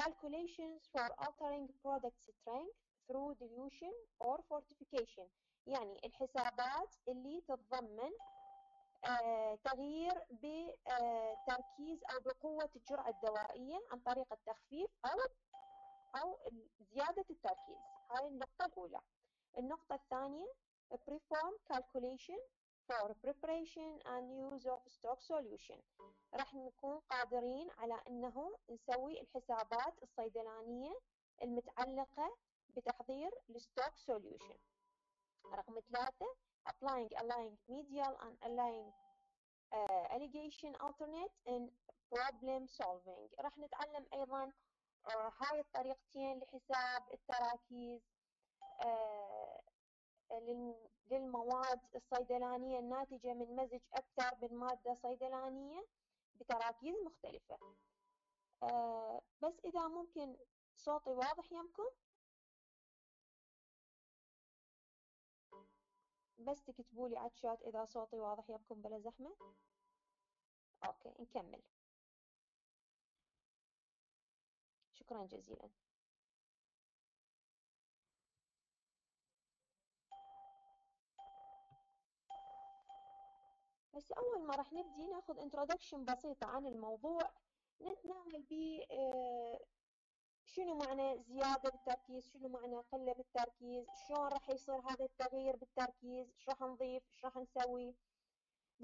calculations for altering product strength through dilution or fortification. يعني الحسابات اللي تتضمن آه، تغيير بتركيز أو بقوة الجرعة الدوائية عن طريق التخفيف أو أو زيادة التركيز. هاي النقطة الأولى. النقطة الثانية perform calculation for preparation and use of stock solution راح نكون قادرين على أنه نسوي الحسابات الصيدلانية المتعلقة بتحضير ال stock solution رقم ثلاثة applying alligation medial and alligation uh, alligation alternate in problem solving راح نتعلم أيضا uh, هاي الطريقتين لحساب التراكيز uh, للمواد الصيدلانية الناتجة من مزج أكثر من مادة صيدلانية بتراكيز مختلفة. uh, بس إذا ممكن صوتي واضح يمكن؟ بس تكتبوا لي عالشات إذا صوتي واضح يبكم بلا زحمة. أوكي نكمل. شكرا جزيلا. بس أول ما راح نبدي ناخذ introduction بسيطة عن الموضوع نتناول بيه آه، شنو معنى زيادة بالتركيز شنو معنى قلة بالتركيز شلون راح يصير هذا التغيير بالتركيز إيش راح نضيف إيش راح نسوي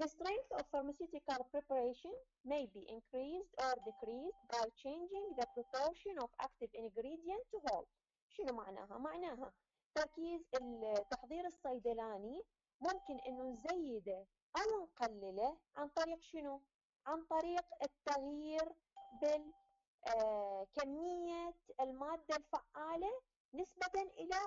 The strength of pharmaceutical preparation may be increased or decreased by changing the proportion of active ingredient to whole. شنو معناها؟ معناها تركيز التحضير الصيدلاني ممكن إنه نزيده أو نقلله عن طريق شنو؟ عن طريق التغيير بال آه، المادة الفعالة نسبة إلى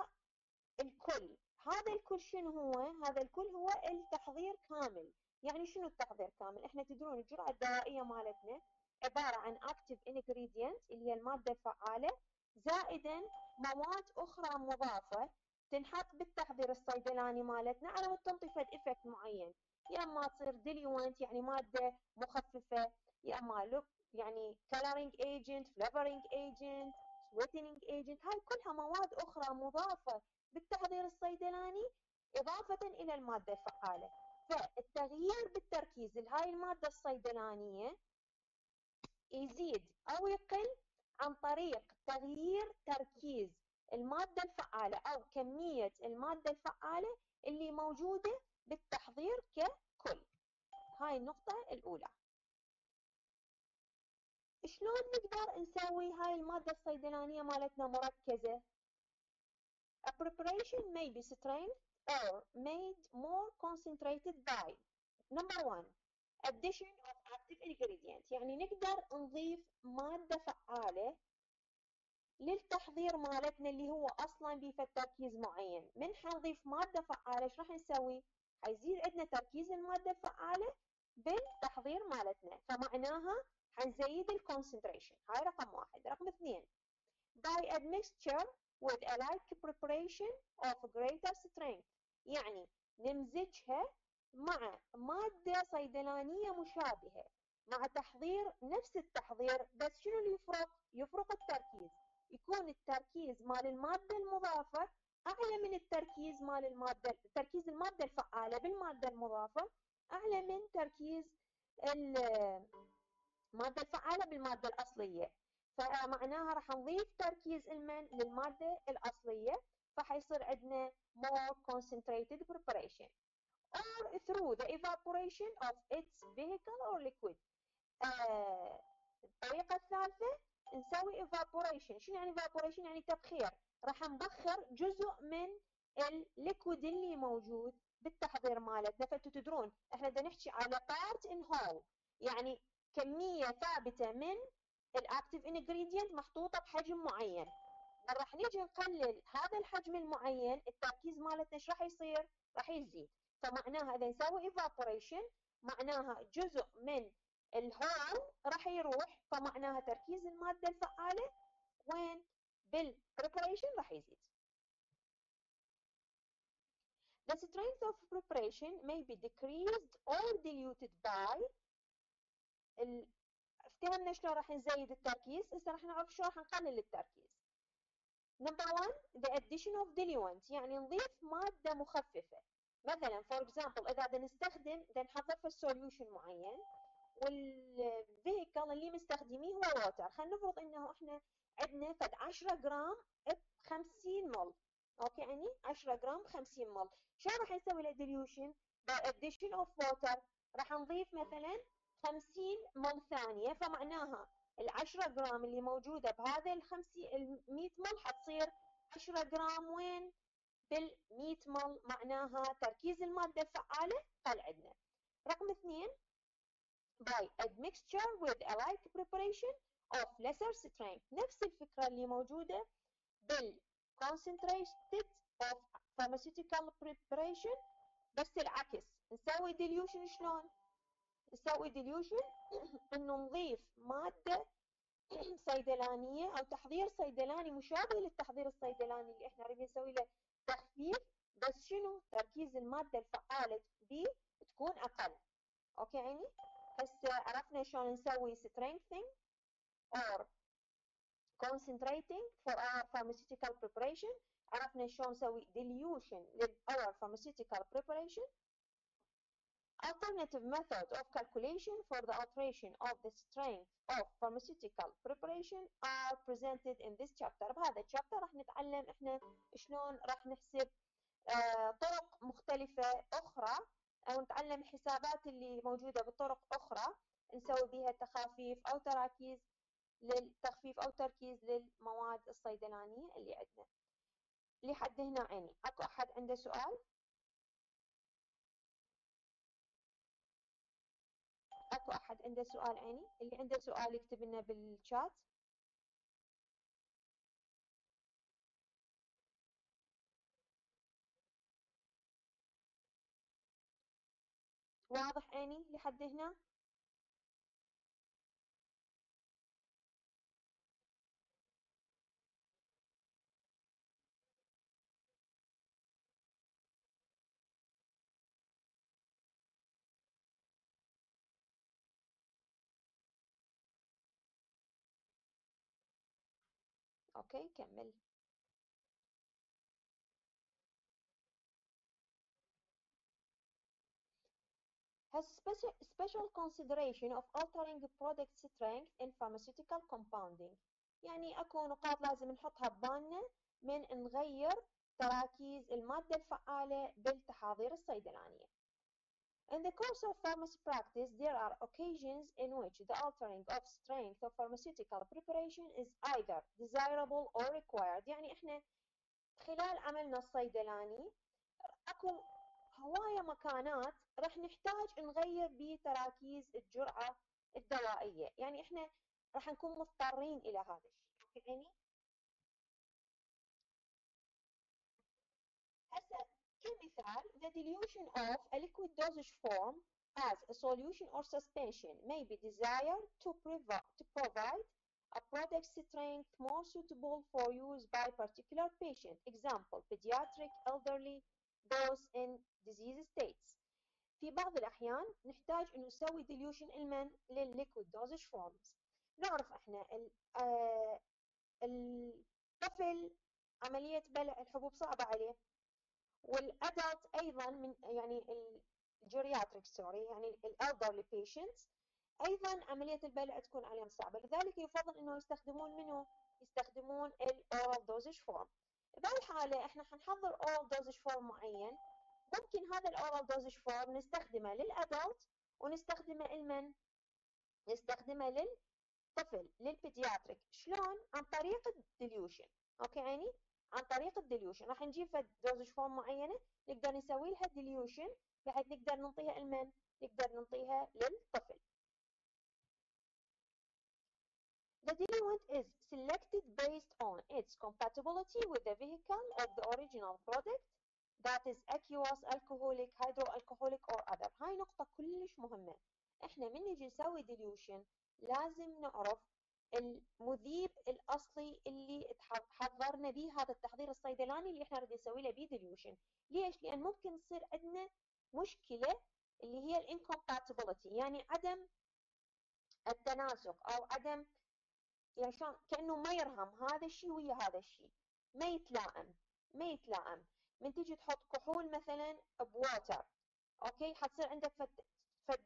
الكل هذا الكل شنو هو؟ هذا الكل هو التحضير كامل يعني شنو التحضير كامل؟ إحنا تدرون الجرعة الدوائية مالتنا عبارة عن active ingredient اللي هي المادة الفعالة زائدا مواد أخرى مضافة تنحط بالتحضير الصيدلاني مالتنا على مود تنطي فد effect معين يا أما تصير diluent يعني مادة مخففة يا أما look يعني coloring agent flavoring agent sweetening agent هاي كلها مواد أخرى مضافة بالتحضير الصيدلاني إضافة إلى المادة الفعالة. فالتغيير بالتركيز لهاي المادة الصيدلانية يزيد أو يقل عن طريق تغيير تركيز المادة الفعالة أو كمية المادة الفعالة اللي موجودة بالتحضير هاي النقطة الأولى. شلون نقدر نسوي هاي المادة الصيدلانية مالتنا مركزة؟ A preparation may be strained or made more concentrated by number one addition of active ingredient. يعني نقدر نضيف مادة فعالة للتحضير مالتنا اللي هو أصلا بيه تركيز معين. من حنضيف مادة فعالة إيش راح نسوي؟ حيزيد عندنا تركيز المادة الفعالة بالتحضير مالتنا فمعناها حنزيد الكونسنتريشن هاي رقم واحد. رقم اثنين by admixture with a like preparation of greater strength. يعني نمزجها مع مادة صيدلانية مشابهة مع تحضير نفس التحضير بس شنو اللي يفرق؟ يفرق التركيز. يكون التركيز مال المادة المضافة أعلى من التركيز مال المادة تركيز المادة الفعالة بالمادة المضافة أعلى من تركيز المادة الفعالة بالمادة الأصلية. فمعناها راح نضيف تركيز المن للمادة الأصلية فحيصير عندنا more concentrated preparation or through the evaporation of its vehicle or liquid. آه الطريقة الثالثة نسوي evaporation. شنو يعني evaporation يعني تبخير. راح نبخر جزء من الليكويد اللي موجود بالتحضير مالتنا فانتم تدرون. إحنا بدنا نحكي على part in whole. يعني كمية ثابتة من ال active ingredient محطوطة بحجم معين. راح نيجي نقلل هذا الحجم المعين التركيز مالتنا إيش راح يصير؟ راح يزيد. فمعناها إذا نسوي evaporation معناها جزء من الهول راح يروح. فمعناها تركيز المادة الفعالة وين؟ بال preparation راح يزيد. The strength of preparation may be decreased or diluted by افتهمنا شلون راح نزيد التركيز هسه راح نعرف شلون راح نقلل التركيز number 1 the addition of diluent يعني نضيف مادة مخففة. مثلا for example إذا بدنا نستخدم بدنا نحضر فد solution معين وال vehicle اللي مستخدميه هو water خلينا نفرض إنه إحنا عندنا فد 10 جرام ب 50 مل okay يعني 10 جرام 50 مل. شلون راح نسوي له dilution بال addition of water راح نضيف مثلا 50 مل ثانية فمعناها ال 10 جرام اللي موجودة بهذا ال 50 ال 100 مل حتصير 10 جرام. وين؟ بال 100 مل معناها تركيز المادة الفعالة قل عندنا. رقم اثنين by admixture with a like preparation of lesser strength. نفس الفكرة اللي موجودة بال concentrated of pharmaceutical preparation بس العكس نسوي dilution شلون؟ نسوي dilution إنه نضيف مادة صيدلانية أو تحضير صيدلاني مشابه للتحضير الصيدلاني اللي إحنا نريد نسوي له تخفيف بس شنو تركيز المادة الفعالة بيه تكون أقل أوكي عيني؟ هسه عرفنا شلون نسوي strengthening or concentrating for our pharmaceutical preparation عرفنا شلون نسوي dilution لل our pharmaceutical preparation alternative method of calculation for the alteration of the strength of pharmaceutical preparation are presented in this chapter بهذا الشابتر راح نتعلم إحنا شلون راح نحسب آه طرق مختلفة أخرى أو نتعلم الحسابات اللي موجودة بطرق أخرى نسوي بها تخافيف أو تراكيز للتخفيف أو تركيز للمواد الصيدلانية اللي عندنا لحد هنا عيني أكو أحد عنده سؤال؟ أكو أحد عنده سؤال عيني؟ اللي عنده سؤال يكتب لنا بالشات واضح عيني لحد هنا أوكي كمل has special, special consideration of altering product strength in pharmaceutical compounding يعني اكو نقاط لازم نحطها ببالنا من نغير تراكيز المادة الفعالة بالتحاضير الصيدلانية. In the course of pharmacy practice, there are occasions in which the altering of strength of pharmaceutical preparation is either desirable or required. يعني إحنا خلال عملنا الصيدلاني اكو هواية مكانات راح نحتاج نغير بتراكيز الجرعة الدوائية يعني إحنا راح نكون مضطرين إلى هذا الشيء يعني the dilution of a liquid dosage form as a solution or suspension may be desired to, to provide a product strength more suitable for use by particular patient example pediatric elderly those in disease states في بعض الأحيان نحتاج إنه نسوي dilution المن للliquid dosage forms نعرف إحنا آه الطفل عملية بلع الحبوب صعبة عليه وال adult أيضا من يعني ال geriatric sorry يعني ال elderly patients أيضا عملية البلع تكون عليهم صعبة لذلك يفضل إنه يستخدمون منه يستخدمون ال oral dosage form بهالحالة إحنا حنحضر oral dosage form معين ممكن هذا ال oral dosage form نستخدمه لل adult ونستخدمه لمن؟ نستخدمه للطفل لل pediatric شلون؟ عن طريق ال dilution okay عيني؟ عن طريق ال dilution راح نجيب dosage form معينه نقدر نسوي لها dilution بحيث نقدر نعطيها لمن؟ نقدر نعطيها للطفل The diluent is selected based on its compatibility with the vehicle of the original product that is aqueous, alcoholic, hydroalcoholic or other. هاي نقطة كلش مهمة. إحنا من نجي نسوي dilution لازم نعرف المذيب الأصلي اللي حضرنا به هذا التحضير الصيدلاني اللي إحنا نريد نسوي له به dilution. ليش؟ لأن ممكن تصير عندنا مشكلة اللي هي الانcompatibility يعني عدم التناسق أو عدم يعني شلون كأنه ما يرهم هذا الشيء ويا هذا الشيء ما يتلائم ما يتلائم من تيجي تحط كحول مثلا ب water okay حتصير عندك فد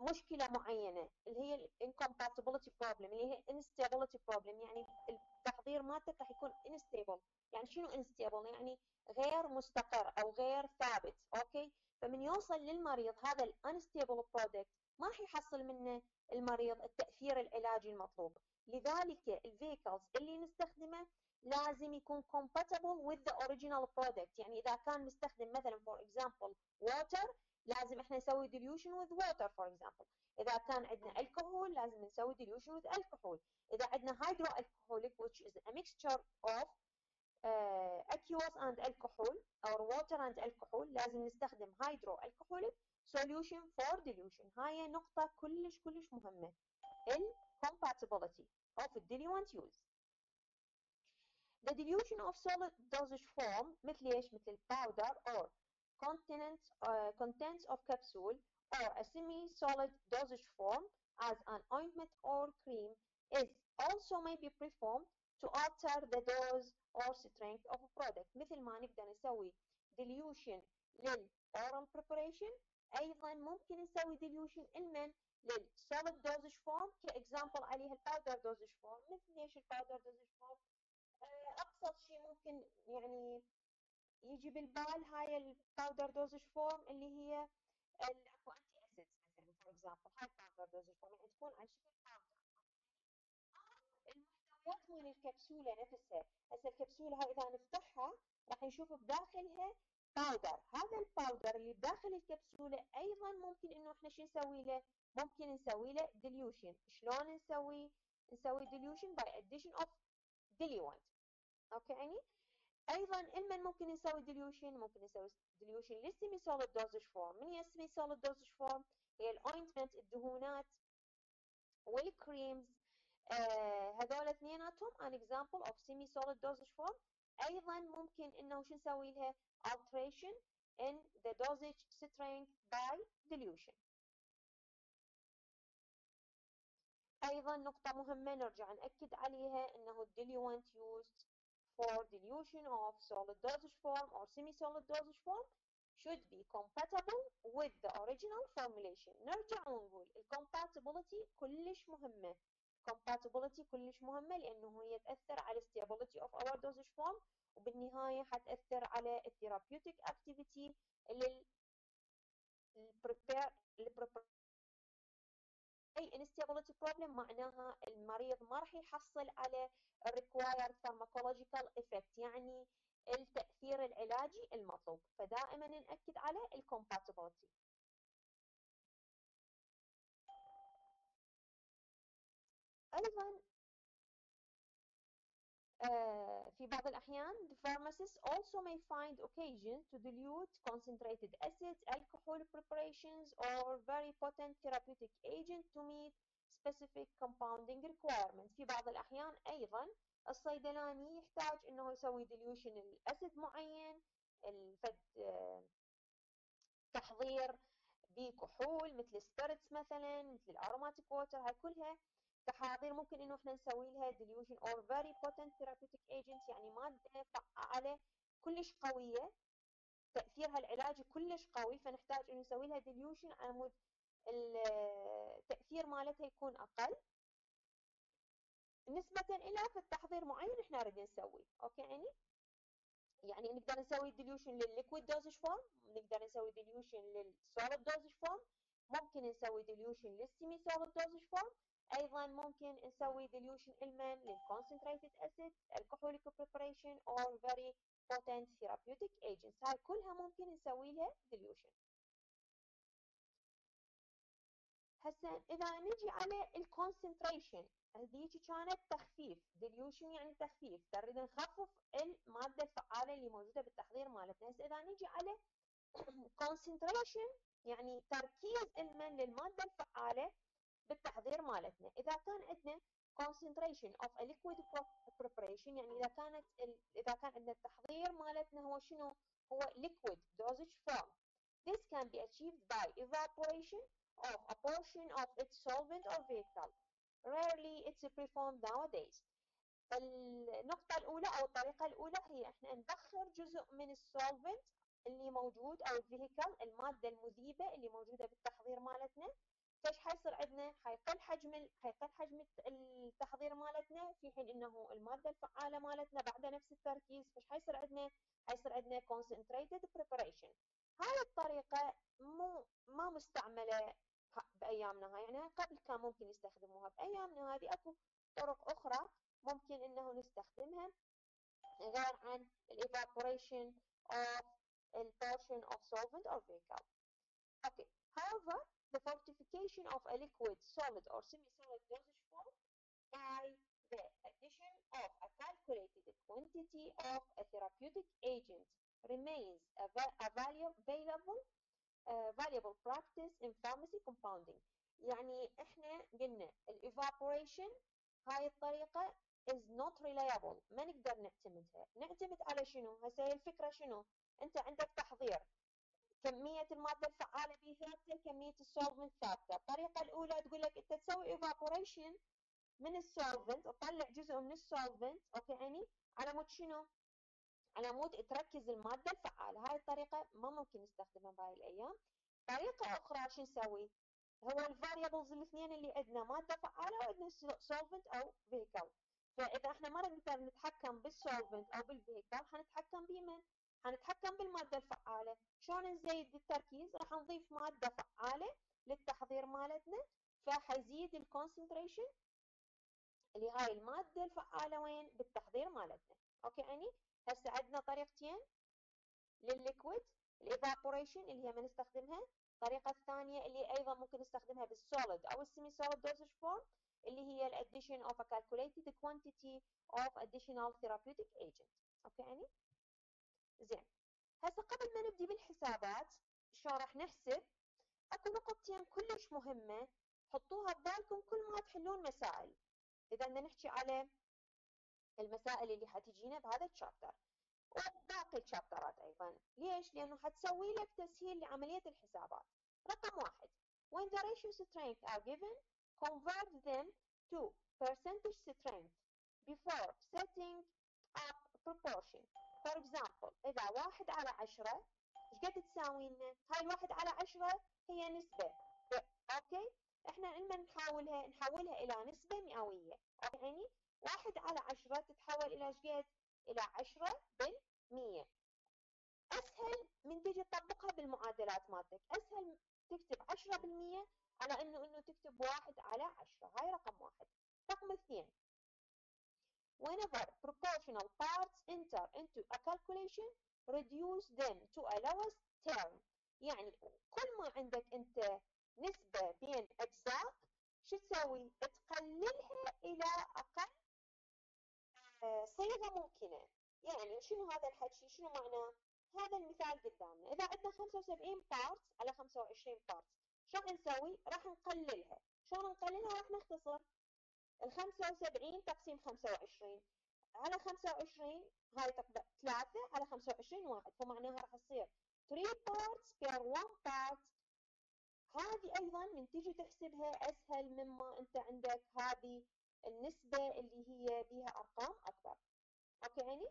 مشكلة معينة اللي هي ال incompatibility problem اللي هي instability problem يعني التحضير مالتك راح يكون unstable يعني شنو unstable يعني غير مستقر أو غير ثابت okay؟ فمن يوصل للمريض هذا ال unstable product ما راح يحصل منه المريض التأثير العلاجي المطلوب. لذلك ال vehicles اللي نستخدمه لازم يكون compatible with the original product. يعني إذا كان مستخدم مثلا for example water لازم إحنا نسوي dilution with water for example إذا كان عندنا alcohol لازم نسوي dilution with alcohol إذا عندنا hydroalcoholic which is a mixture of uh, aqueous and alcohol or water and alcohol لازم نستخدم hydroalcoholic solution for dilution هاي نقطة كلش كلش مهمة ال compatibility of diluent use The dilution of solid dosage form مثل إيش مثل powder or contents, uh, contents of capsule or a semi-solid dosage form as an ointment or cream is also may be performed to alter the dose or strength of a product مثل ما نقدر نسوي dilution للoral preparation ايضا ممكن نسوي dilution المن للsolid dosage form كاكزامبل عليها الباودر dosage form مثل ليش الباودر dosage form ابسط شيء ممكن يعني يجي بالبال هاي ال powder dosage form اللي هي الاكو antacids مثلا for example هاي ال powder dosage form يعني تكون على شكل powder المحتويات مال الكبسولة نفسها؟ هسه الكبسولة هاي إذا نفتحها راح نشوف بداخلها powder هذا ال powder اللي بداخل الكبسولة أيضا ممكن إنه إحنا شو نسوي له؟ ممكن نسوي له dilution شلون نسوي؟ نسوي dilution by addition of diluent. okay يعني أيضا المن ممكن نسوي dilution ممكن نسوي dilution. لل semisolid dosage form. من هي ال semisolid dosage form؟ هي الأوينتمنت الدهونات والكريمز. آه هذول اثنيناتهم an example of semi solid dosage form. أيضا ممكن إنه شو نسوي لها؟ Alteration in the dosage strength by dilution. أيضا نقطة مهمة نرجع نأكد عليها إنه diluent used for dilution of solid dosage form or semi-solid dosage form should be compatible with the original formulation نرجع ونقول الcompatibility كلش مهمة compatibility كلش مهمة لأنه هي تأثر على stability of our dosage form وبالنهاية حتأثر على therapeutic activity لل prepare أي instability problem معناها المريض ما راح يحصل على required pharmacological effect يعني التأثير العلاجي المطلوب. فدائما نأكد على الcompatibility. أيضا uh, في بعض الأحيان the pharmacist also may find occasion to dilute concentrated acids, alcohol preparations or very potent therapeutic agent to meet specific compounding requirements في بعض الأحيان أيضا الصيدلاني يحتاج إنه يسوي dilution ال acid معين الفد تحضير بكحول مثل ال citrates مثلا مثل ال aromatic water هاي كلها تحاضير ممكن إنه إحنا نسوي لها dilution or very potent therapeutic agents يعني مادة فعالة كلش قوية تأثيرها العلاجي كلش قوي فنحتاج إنه نسوي لها dilution على مود التأثير مالتها يكون أقل. نسبة إلى في التحضير معين إحنا نريد نسوي. أوكي يعني يعني نقدر نسوي dilution للliquid dosage form نقدر نسوي dilution للsolid dosage form ممكن نسوي dilution للسيمي solid dosage form. أيضا ممكن نسوي dilution المن للconcentrated acid alcoholic preparation or very potent therapeutic agents. هاي كلها ممكن نسوي لها dilution. هسه إذا نجي على الكونسنتريشن هذيك كانت تخفيف. dilution يعني تخفيف. نريد نخفف المادة الفعالة اللي موجودة بالتحضير مالتنا. هسه إذا نجي على concentration يعني تركيز المن للمادة الفعالة. بالتحضير مالتنا إذا كان عندنا concentration of a liquid preparation يعني إذا كانت إذا كان عندنا التحضير مالتنا هو شنو هو liquid dosage form this can be achieved by evaporation of a portion of its solvent or vehicle. Rarely it's performed nowadays. النقطة الأولى أو الطريقة الأولى هي إحنا نبخر جزء من السولفنت اللي موجود أو الفيهيكل المادة المذيبة اللي موجودة بالتحضير مالتنا فايش حيصير عندنا؟ حيقل حجم حيقل حجم التحضير مالتنا في حين إنه المادة الفعالة مالتنا بعد نفس التركيز فايش حيصير عندنا؟ حيصير عندنا concentrated preparation هاي الطريقة مو ما مستعملة بأيامنا هاي يعني قبل كان ممكن يستخدموها بأيامنا هذه أكو طرق أخرى ممكن إنه نستخدمها غير عن evaporation of portion of solvent or vehicle. Okay. However, the fortification of a liquid, solid or semi-solid dosage form by the addition of a calculated quantity of a therapeutic agent remains a, a valuable uh, valuable practice in pharmacy compounding يعني إحنا قلنا evaporation هاي الطريقة is not reliable ما نقدر نعتمدها نعتمد على شنو هسه الفكرة شنو انت عندك تحضير كمية المادة الفعالة ثابتة كمية السولفنت ثابتة الطريقة الأولى تقول لك أنت تسوي evaporation من ال solvent تطلع جزء من ال solvent okay يعني على مود شنو؟ على مود تركز المادة الفعالة هاي الطريقة ما ممكن نستخدمها بهاي الأيام طريقة أخرى شو نسوي؟ هو ال variables الاثنين اللي عندنا مادة فعالة وعندنا solvent أو vehicle فإذا إحنا ما نقدر نتحكم بال solvent أو بال vehicle حنتحكم بمن؟ حنتحكم بالمادة الفعالة. شلون نزيد التركيز؟ راح نضيف مادة فعالة للتحضير مالتنا. فحيزيد ال concentration اللي هاي المادة الفعالة وين؟ بالتحضير مالتنا. okay يعني هسه عندنا طريقتين للل liquid ال evaporation اللي هي ما نستخدمها الطريقة الثانية اللي أيضا ممكن نستخدمها بال solid أو ال semisolid dosage form اللي هي ال addition of a calculated quantity of additional therapeutic agent. okay يعني زين. هسه قبل ما نبدي بالحسابات شلون راح نحسب أكو نقطتين كلش مهمة حطوها ببالكم كل ما تحلون مسائل. إذا بدنا نحكي على المسائل اللي حتجينا بهذا الشابتر. وباقي الشابترات أيضا. ليش؟ لأنه حتسوي لك تسهيل لعملية الحسابات. رقم واحد. When the ratio strength are given convert them to percentage strength. Before setting proportion for example إذا واحد على عشرة إيش قد تساوي لنا؟ هاي الواحد على عشرة هي نسبة. أوكي؟ إحنا لما نحولها نحولها إلى نسبة مئوية. يعني واحد على عشرة تتحول إلى إيش قد؟ إلى عشرة بالمية. أسهل من تيجي تطبقها بالمعادلات مالتك. أسهل تكتب عشرة بالمية على إنه إنه تكتب واحد على عشرة. هاي رقم واحد. رقم اثنين whenever proportional parts enter into a calculation reduce them to a lowest term. يعني كل ما عندك أنت نسبة بين أجزاء شو تسوي؟ تقللها إلى أقل آه، صيغة ممكنة. يعني شنو هذا الحكي شنو معناه؟ هذا المثال قدامنا. إذا عندنا 75 parts على 25 parts شلون نسوي؟ راح نقللها. شلون نقللها؟ راح نختصر. ال 75 تقسيم 25 على 25 هاي تقدر 3 على 25 واحد. فمعناها راح تصير 3 parts per 1 part. هذه أيضا من تيجي تحسبها أسهل مما أنت عندك. هذه النسبة اللي هي بيها أرقام أكبر. أوكي يعني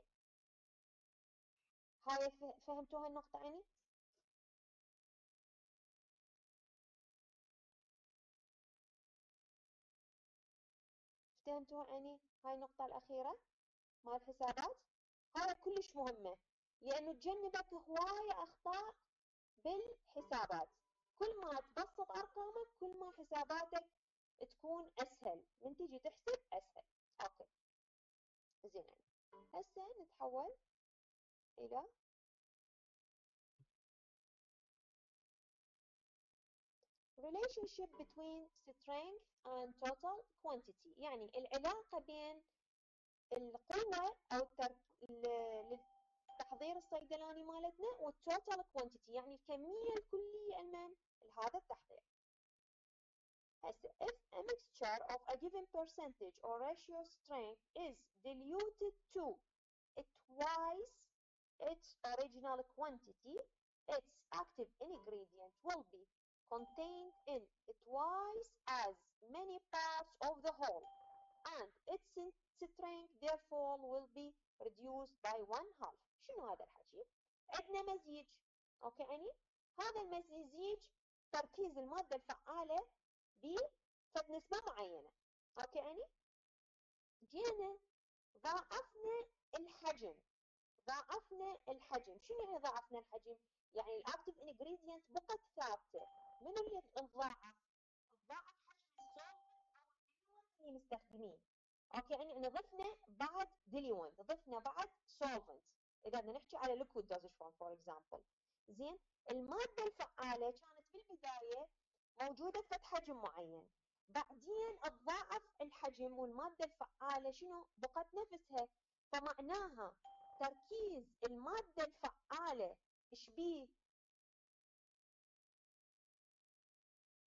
هاي فهمتوا هالنقطة يعني فهمتوا يعني هاي النقطة الأخيرة مال الحسابات هاي كلش مهمة لأنه تجنبك هواية أخطاء بالحسابات. كل ما تبسط أرقامك كل ما حساباتك تكون أسهل. من تيجي تحسب أسهل. okay. زين. هسه نتحول إلى relationship between strength and total quantity يعني العلاقة بين القوة أو التحضير الصيدلاني مالتنا والتوتال كوانتيتي يعني الكمية الكلية المن لهذا التحضير هسه if a mixture of a given percentage or ratio strength is diluted to twice its original quantity its active ingredient will be contained in twice as many parts of the whole and its strength therefore will be reduced by one half. شنو هذا الحكي عندنا مزيج. okay يعني هذا المزيج تركيز المادة الفعالة بفد نسبة معينة. okay يعني جينا ضاعفنا الحجم. ضاعفنا الحجم. شنو يعني ضاعفنا الحجم؟ يعني ال active ingredient بقت أو اللي مستخدمين okay يعني ضفنا بعد diluent ضفنا بعد solvent إذا بدنا نحكي على liquid dosage form for example زين؟ المادة الفعالة كانت بالبدايه موجودة في حجم معين. بعدين تضاعف الحجم والمادة الفعالة شنو؟ بقت نفسها. فمعناها تركيز المادة الفعالة إيش بيه؟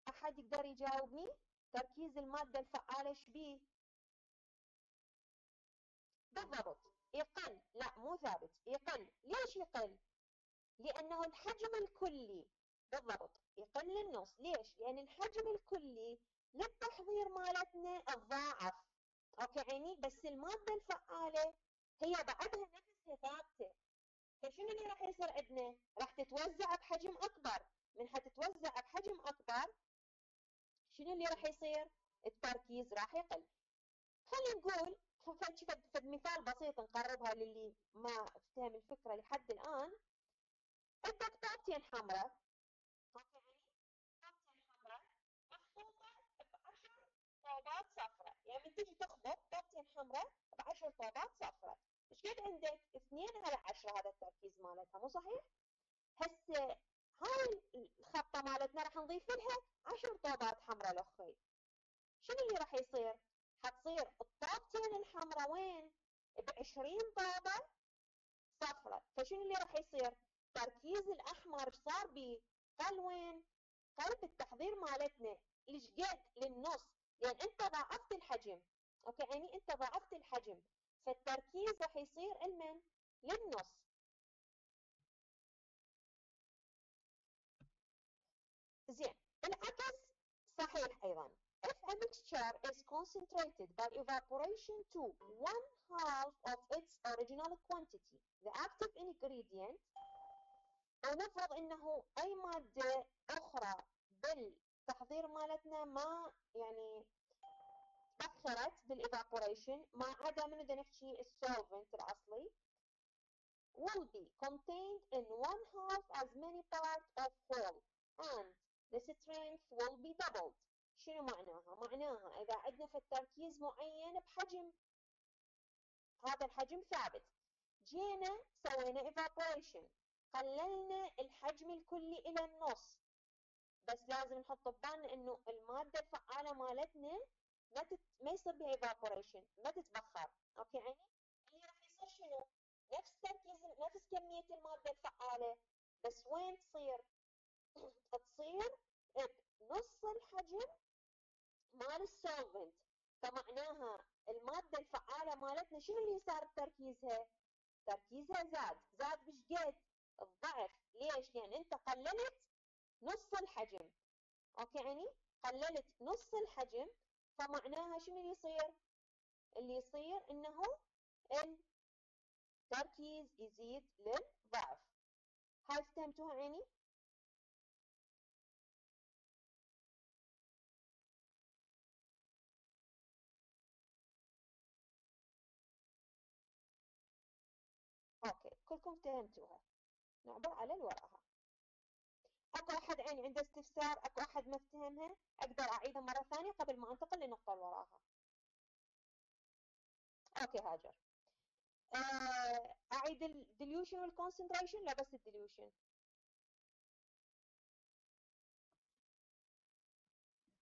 أحد يقدر يجاوبني؟ تركيز المادة الفعالة إيش بيه؟ بالضبط. يقل. لا مو ثابت. يقل. ليش يقل؟ لأنه الحجم الكلي. بالضبط. يقل النص ليش؟ لأن الحجم الكلي للتحضير مالتنا تضاعف أوكي عيني؟ بس المادة الفعالة هي بعدها نفسها ثابتة. فشنو اللي راح يصير عندنا؟ راح تتوزع بحجم أكبر. من حتتوزع بحجم أكبر شنو اللي راح يصير؟ التركيز راح يقل. خلينا نقول فد مثال بسيط نقربها للي ما افتهم الفكرة لحد الآن. عندك طابتين حمراء. طابتين حمراء مخطوطة بعشر صفراء. يعني تخبط حمراء بعشر صفراء. إيش قد عندك؟ اثنين على عشرة هذا التركيز مالتها مو صحيح؟ هسه هاي الخطة مالتنا راح نضيف لها عشر طوبات حمراء لخي شنو اللي راح يصير؟ حتصير الطابتين الحمراء وين؟ بعشرين طابة صفرة فشنو اللي راح يصير؟ تركيز الأحمر صار بيه؟ قل وين؟ قل بالتحضير مالتنا ليش قد للنص لأن أنت ضاعفت الحجم أوكي يعني أنت ضاعفت الحجم فالتركيز راح يصير لمن؟ للنص العكس صحيح أيضا If a mixture is concentrated by evaporation to one half of its original quantity, the active ingredient ونفرض انه اي مادة أخرى بالتحضير مالتنا ما يعني تأثرت بال evaporation ما عدا من بدنا نحكي ال solvent الاصلي will be contained in one half as many parts of whole and the strength will be doubled. شنو معناها؟ معناها إذا عندنا في التركيز معين بحجم. هذا الحجم ثابت. جينا سوينا evaporation. قللنا الحجم الكلي إلى النص. بس لازم نحط ببالنا إنه المادة الفعالة مالتنا ما تت... ما يصير بها evaporation ما تتبخر. okay يعني اللي راح يصير شنو؟ نفس تركيز نفس كمية المادة الفعالة. بس وين تصير؟ تصير بنص الحجم مال ال solvent فمعناها المادة الفعالة مالتنا شنو اللي صار تركيزها؟ تركيزها زاد، زاد بشقد؟ الضعف، ليش؟ لأن أنت قللت نص الحجم، okay يعني؟ قللت نص الحجم فمعناها شنو اللي يصير؟ اللي يصير إنه التركيز يزيد للضعف. هاي فهمتوها عيني؟ كلكم فهمتوها. نعبر على وراها أكو أحد عين عنده استفسار أكو أحد ما فهمها أقدر اعيدها مرة ثانية قبل ما أنتقل للنقطه اللي وراها. okay هاجر. آه، أعيد ال dilution وال concentration لا بس ال dilution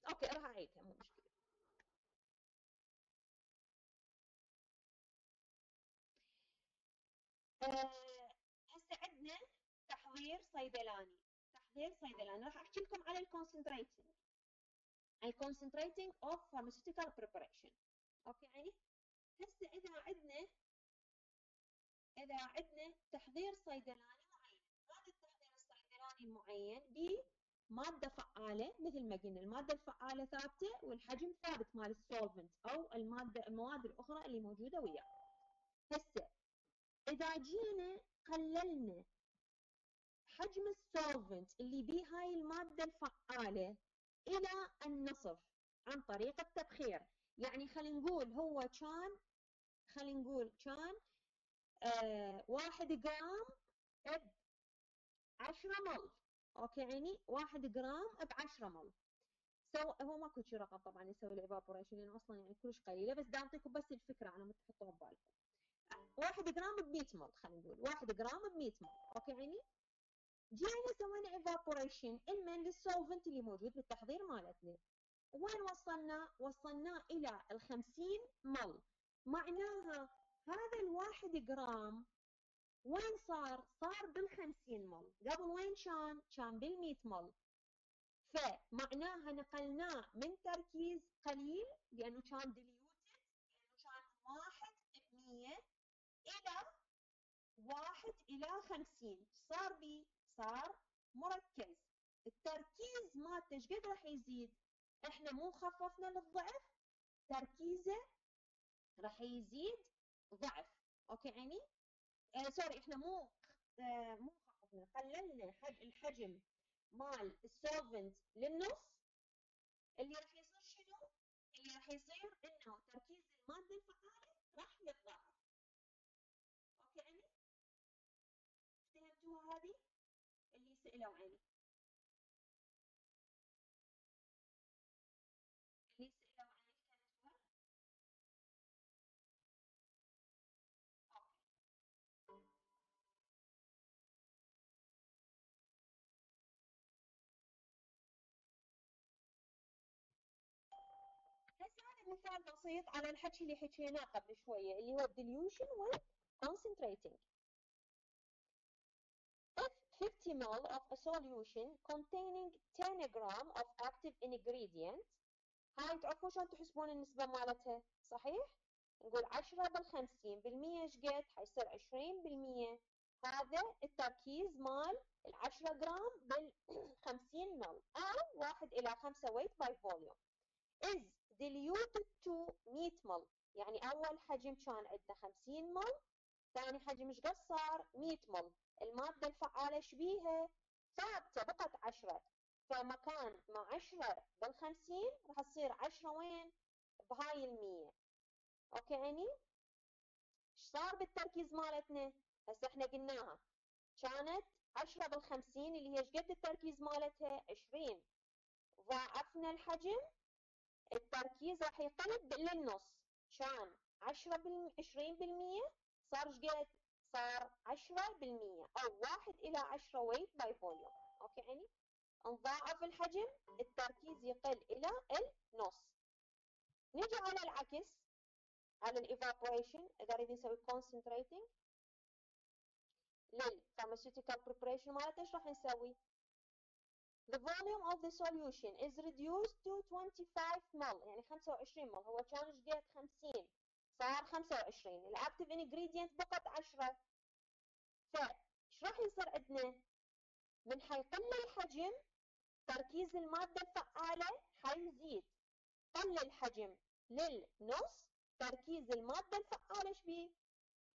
okay راح اعيدها هسه عندنا تحضير صيدلاني. تحضير صيدلاني. راح أحكي لكم على ال concentrating ال concentrating of pharmaceutical preparation. okay يعني هسه إذا عندنا إذا عندنا تحضير صيدلاني معين. هذا التحضير الصيدلاني المعين ب مادة فعالة مثل ما قلنا. المادة الفعالة ثابتة والحجم ثابت مال ال solvent أو المادة المواد الأخرى اللي موجودة وياه. هسه إذا جينا قللنا حجم ال solvent اللي بيه هاي المادة الفعالة إلى النصف عن طريق التبخير. يعني خلينا نقول هو كان خلينا نقول كان آه واحد جرام ب 10 مل okay يعني واحد جرام ب 10 مل so هو ماكو شي رقم طبعا يسوي ال evaporation لأنه أصلا يعني كلش قليلة بس دا اعطيكم بس الفكرة على ما تحطوها ببالكم. واحد جرام ب 100 مل خلينا نقول. واحد جرام ب 100 مل okay يعني جينا سوينا evaporation المن لل solvent اللي موجود بالتحضير مالتنا. وين وصلنا؟ وصلناه إلى الخمسين مل. معناها هذا الواحد جرام وين صار؟ صار بالخمسين مل. قبل وين كان؟ كان بالمئة مل. فمعناها نقلناه من تركيز قليل لأنه كان diluted لأنه كان واحد بمية إلى واحد إلى خمسين صار شبيه؟ صار مركز التركيز مالته إيش قد راح يزيد؟ إحنا مو خففنا للضعف تركيزه راح يزيد ضعف okay يعني آه sorry إحنا مو آه مو خففنا قللنا الحجم مال السولفنت للنص اللي راح يصير شنو؟ اللي راح يصير إنه تركيز المادة الفعالة راح يتضاعف فهمتوها هذه؟ اللي سالوا عني مثال بسيط على الحكي اللي حكيناه قبل شوية اللي هو concentrating. If 50 ml of a solution containing 10 gram of active ingredient هاي تعرفون شلون تحسبون النسبة مالتها صحيح؟ نقول 10 بالخمسين بالمية إيش قد؟ حيصير 20 بالمية هذا التركيز مال العشرة جرام بالخمسين مل أو واحد إلى خمسة weight by volume is diluted to 100 مل يعني أول حجم كان عندنا 50 مل ثاني حجم إيش قد صار؟ 100 مل المادة الفعالة إيش بيها؟ ثابتة بقت 10 فمكان مع 10 بال50 راح تصير 10 وين؟ بهاي المية. أوكي يعني إيش صار بالتركيز مالتنا؟ هسه إحنا قلناها. كانت 10 بال50 اللي هي إيش قد التركيز مالتها؟ 20 ضاعفنا الحجم. التركيز راح يقل للنص. كان 10 بال 20% صار إيش قد؟ صار 10% أو 1 إلى 10 weight by volume okay يعني نضاعف الحجم التركيز يقل إلى النص. نيجي على العكس على ال evaporation إذا نريد نسوي concentrating. لل pharmaceutical preparation مالته إيش راح نسوي؟ The volume of the solution is reduced to 25 ml يعني 25 مل هو كان قد؟ 50 صار 25 الاكتيف ingredient بقت 10 فايش راح يصير عندنا؟ من حيقل الحجم تركيز المادة الفعالة حيزيد. قل الحجم للنص تركيز المادة الفعالة إيش بيه؟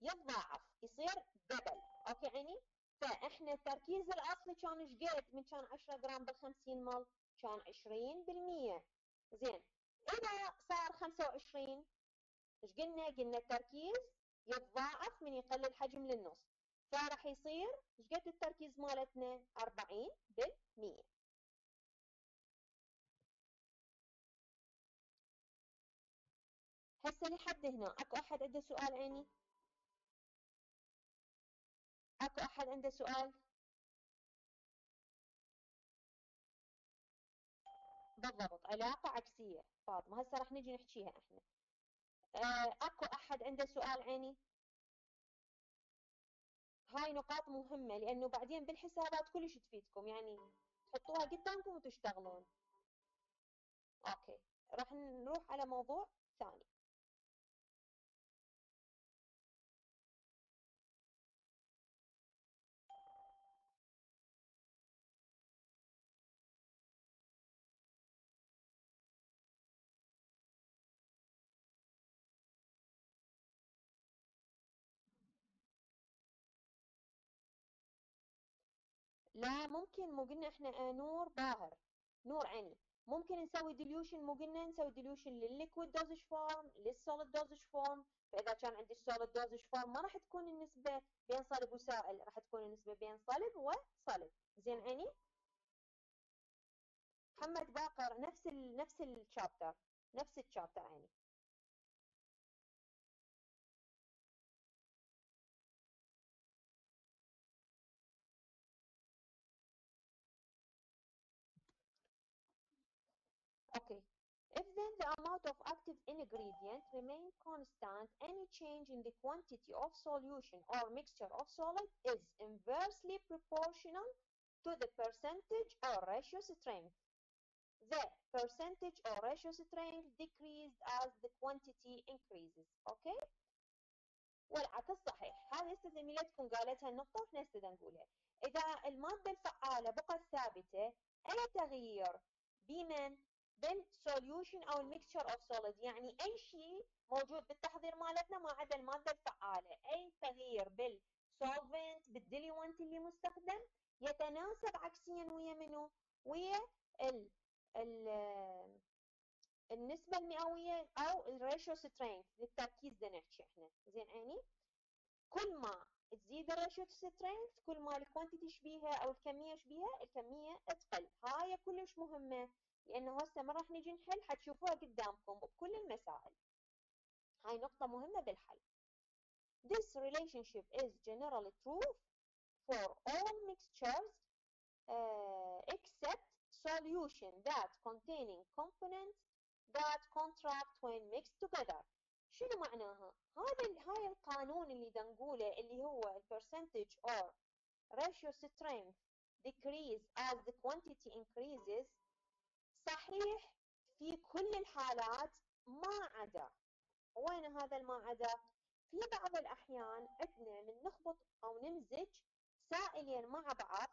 يتضاعف. يصير double okay يعني فاحنا التركيز الأصلي كان إيش قد؟ من كان 10 جرام بال 50 مل كان 20% زين. اذا صار 25 إيش قلنا؟ قلنا التركيز يتضاعف من يقل الحجم للنص. فراح يصير إيش قد التركيز مالتنا؟ 40% هسه لحد هنا. أكو أحد عنده سؤال عيني؟ أكو أحد عنده سؤال؟ بالضبط. علاقة عكسية. فاطمة هسه راح نجي نحكيها إحنا. أكو أحد عنده سؤال عيني؟ هاي نقاط مهمة لأنه بعدين بالحسابات كلش تفيدكم يعني تحطوها قدامكم وتشتغلون. أوكي راح نروح على موضوع ثاني. لا ممكن مو قلنا إحنا آه، نور باهر نور عيني. ممكن نسوي dilution مو قلنا نسوي ديليوشن للليكويد دوزج فورم للسوليد دوزج فورم فإذا كان عندي ال solid dosage form ما راح تكون النسبة بين صلب وسائل راح تكون النسبة بين صلب وصلب. زين عيني؟ محمد باقر نفس ال نفس ال chapter نفس ال chapter عيني. the amount of active ingredient remain constant, any change in the quantity of solution or mixture of solid is inversely proportional to the percentage or ratio strength. The percentage or ratio strength decreased as the quantity increases. Okay? والعكس صحيح هذه هسه زميلتكم قالتها النقطة واحنا هسه نقولها إذا المادة الفعالة بقت ثابتة أي تغيير بمن بال solution أو ال mixture of solid يعني أي شيء موجود بالتحضير مالتنا ما عدا المادة الفعالة. أي تغيير بال solvent بال diluent اللي مستخدم يتناسب عكسيا ويا منو؟ ويا ال ال النسبة المئوية أو ال ratio strength للتركيز نحكي إحنا. زين عيني؟ كل ما تزيد ال ratio strength كل ما ال quantity شبيها أو الكمية شبيها الكمية تقل. هاي كلش مهمة. لأنه هسه ما راح نجي نحل حتشوفوها قدامكم بكل المسائل هاي نقطة مهمة بالحل This relationship is generally true for all mixtures uh, except solution that containing components that contract when mixed together شنو معناها؟ هذا هاي القانون اللي نقوله اللي هو percentage or ratio strength decrease as the quantity increases صحيح في كل الحالات ما عدا وين هذا الما عدا؟ في بعض الأحيان عندنا من نخبط أو نمزج سائلين مع بعض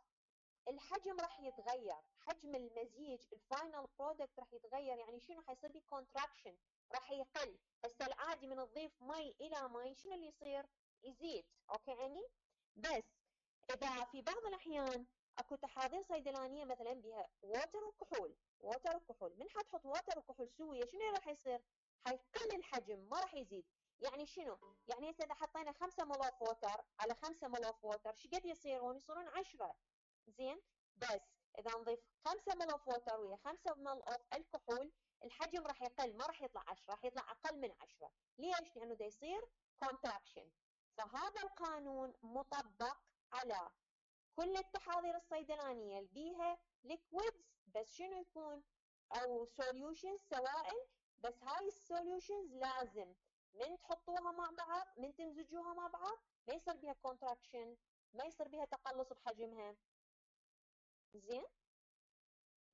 الحجم راح يتغير حجم المزيج ال final product راح يتغير يعني شنو حيصير في contraction راح يقل هسه العادي من نضيف مي إلى مي شنو اللي يصير؟ يزيد okay يعني بس إذا في بعض الأحيان أكو تحاضير صيدلانية مثلا بها water وكحول water وكحول. من حتحط water وكحول سويه شنو راح يصير؟ حيقل الحجم؟ ما راح يزيد. يعني شنو؟ يعني هسه إذا حطينا 5 مل of water على 5 مل of water إيش قد يصيرون يصيرون 10 زين؟ بس إذا نضيف 5 مل of water ويا 5 مل of الكحول الحجم راح يقل ما راح يطلع 10 راح يطلع أقل من 10 ليش؟ لأنه دا يصير contraction فهذا القانون مطبق على كل التحاضير الصيدلانية اللي بيها liquids بس شنو يكون؟ أو solutions سوائل بس هاي ال solutions لازم. من تحطوها مع بعض من تمزجوها مع بعض ما يصير بها contraction ما يصير بها تقلص بحجمها. زين؟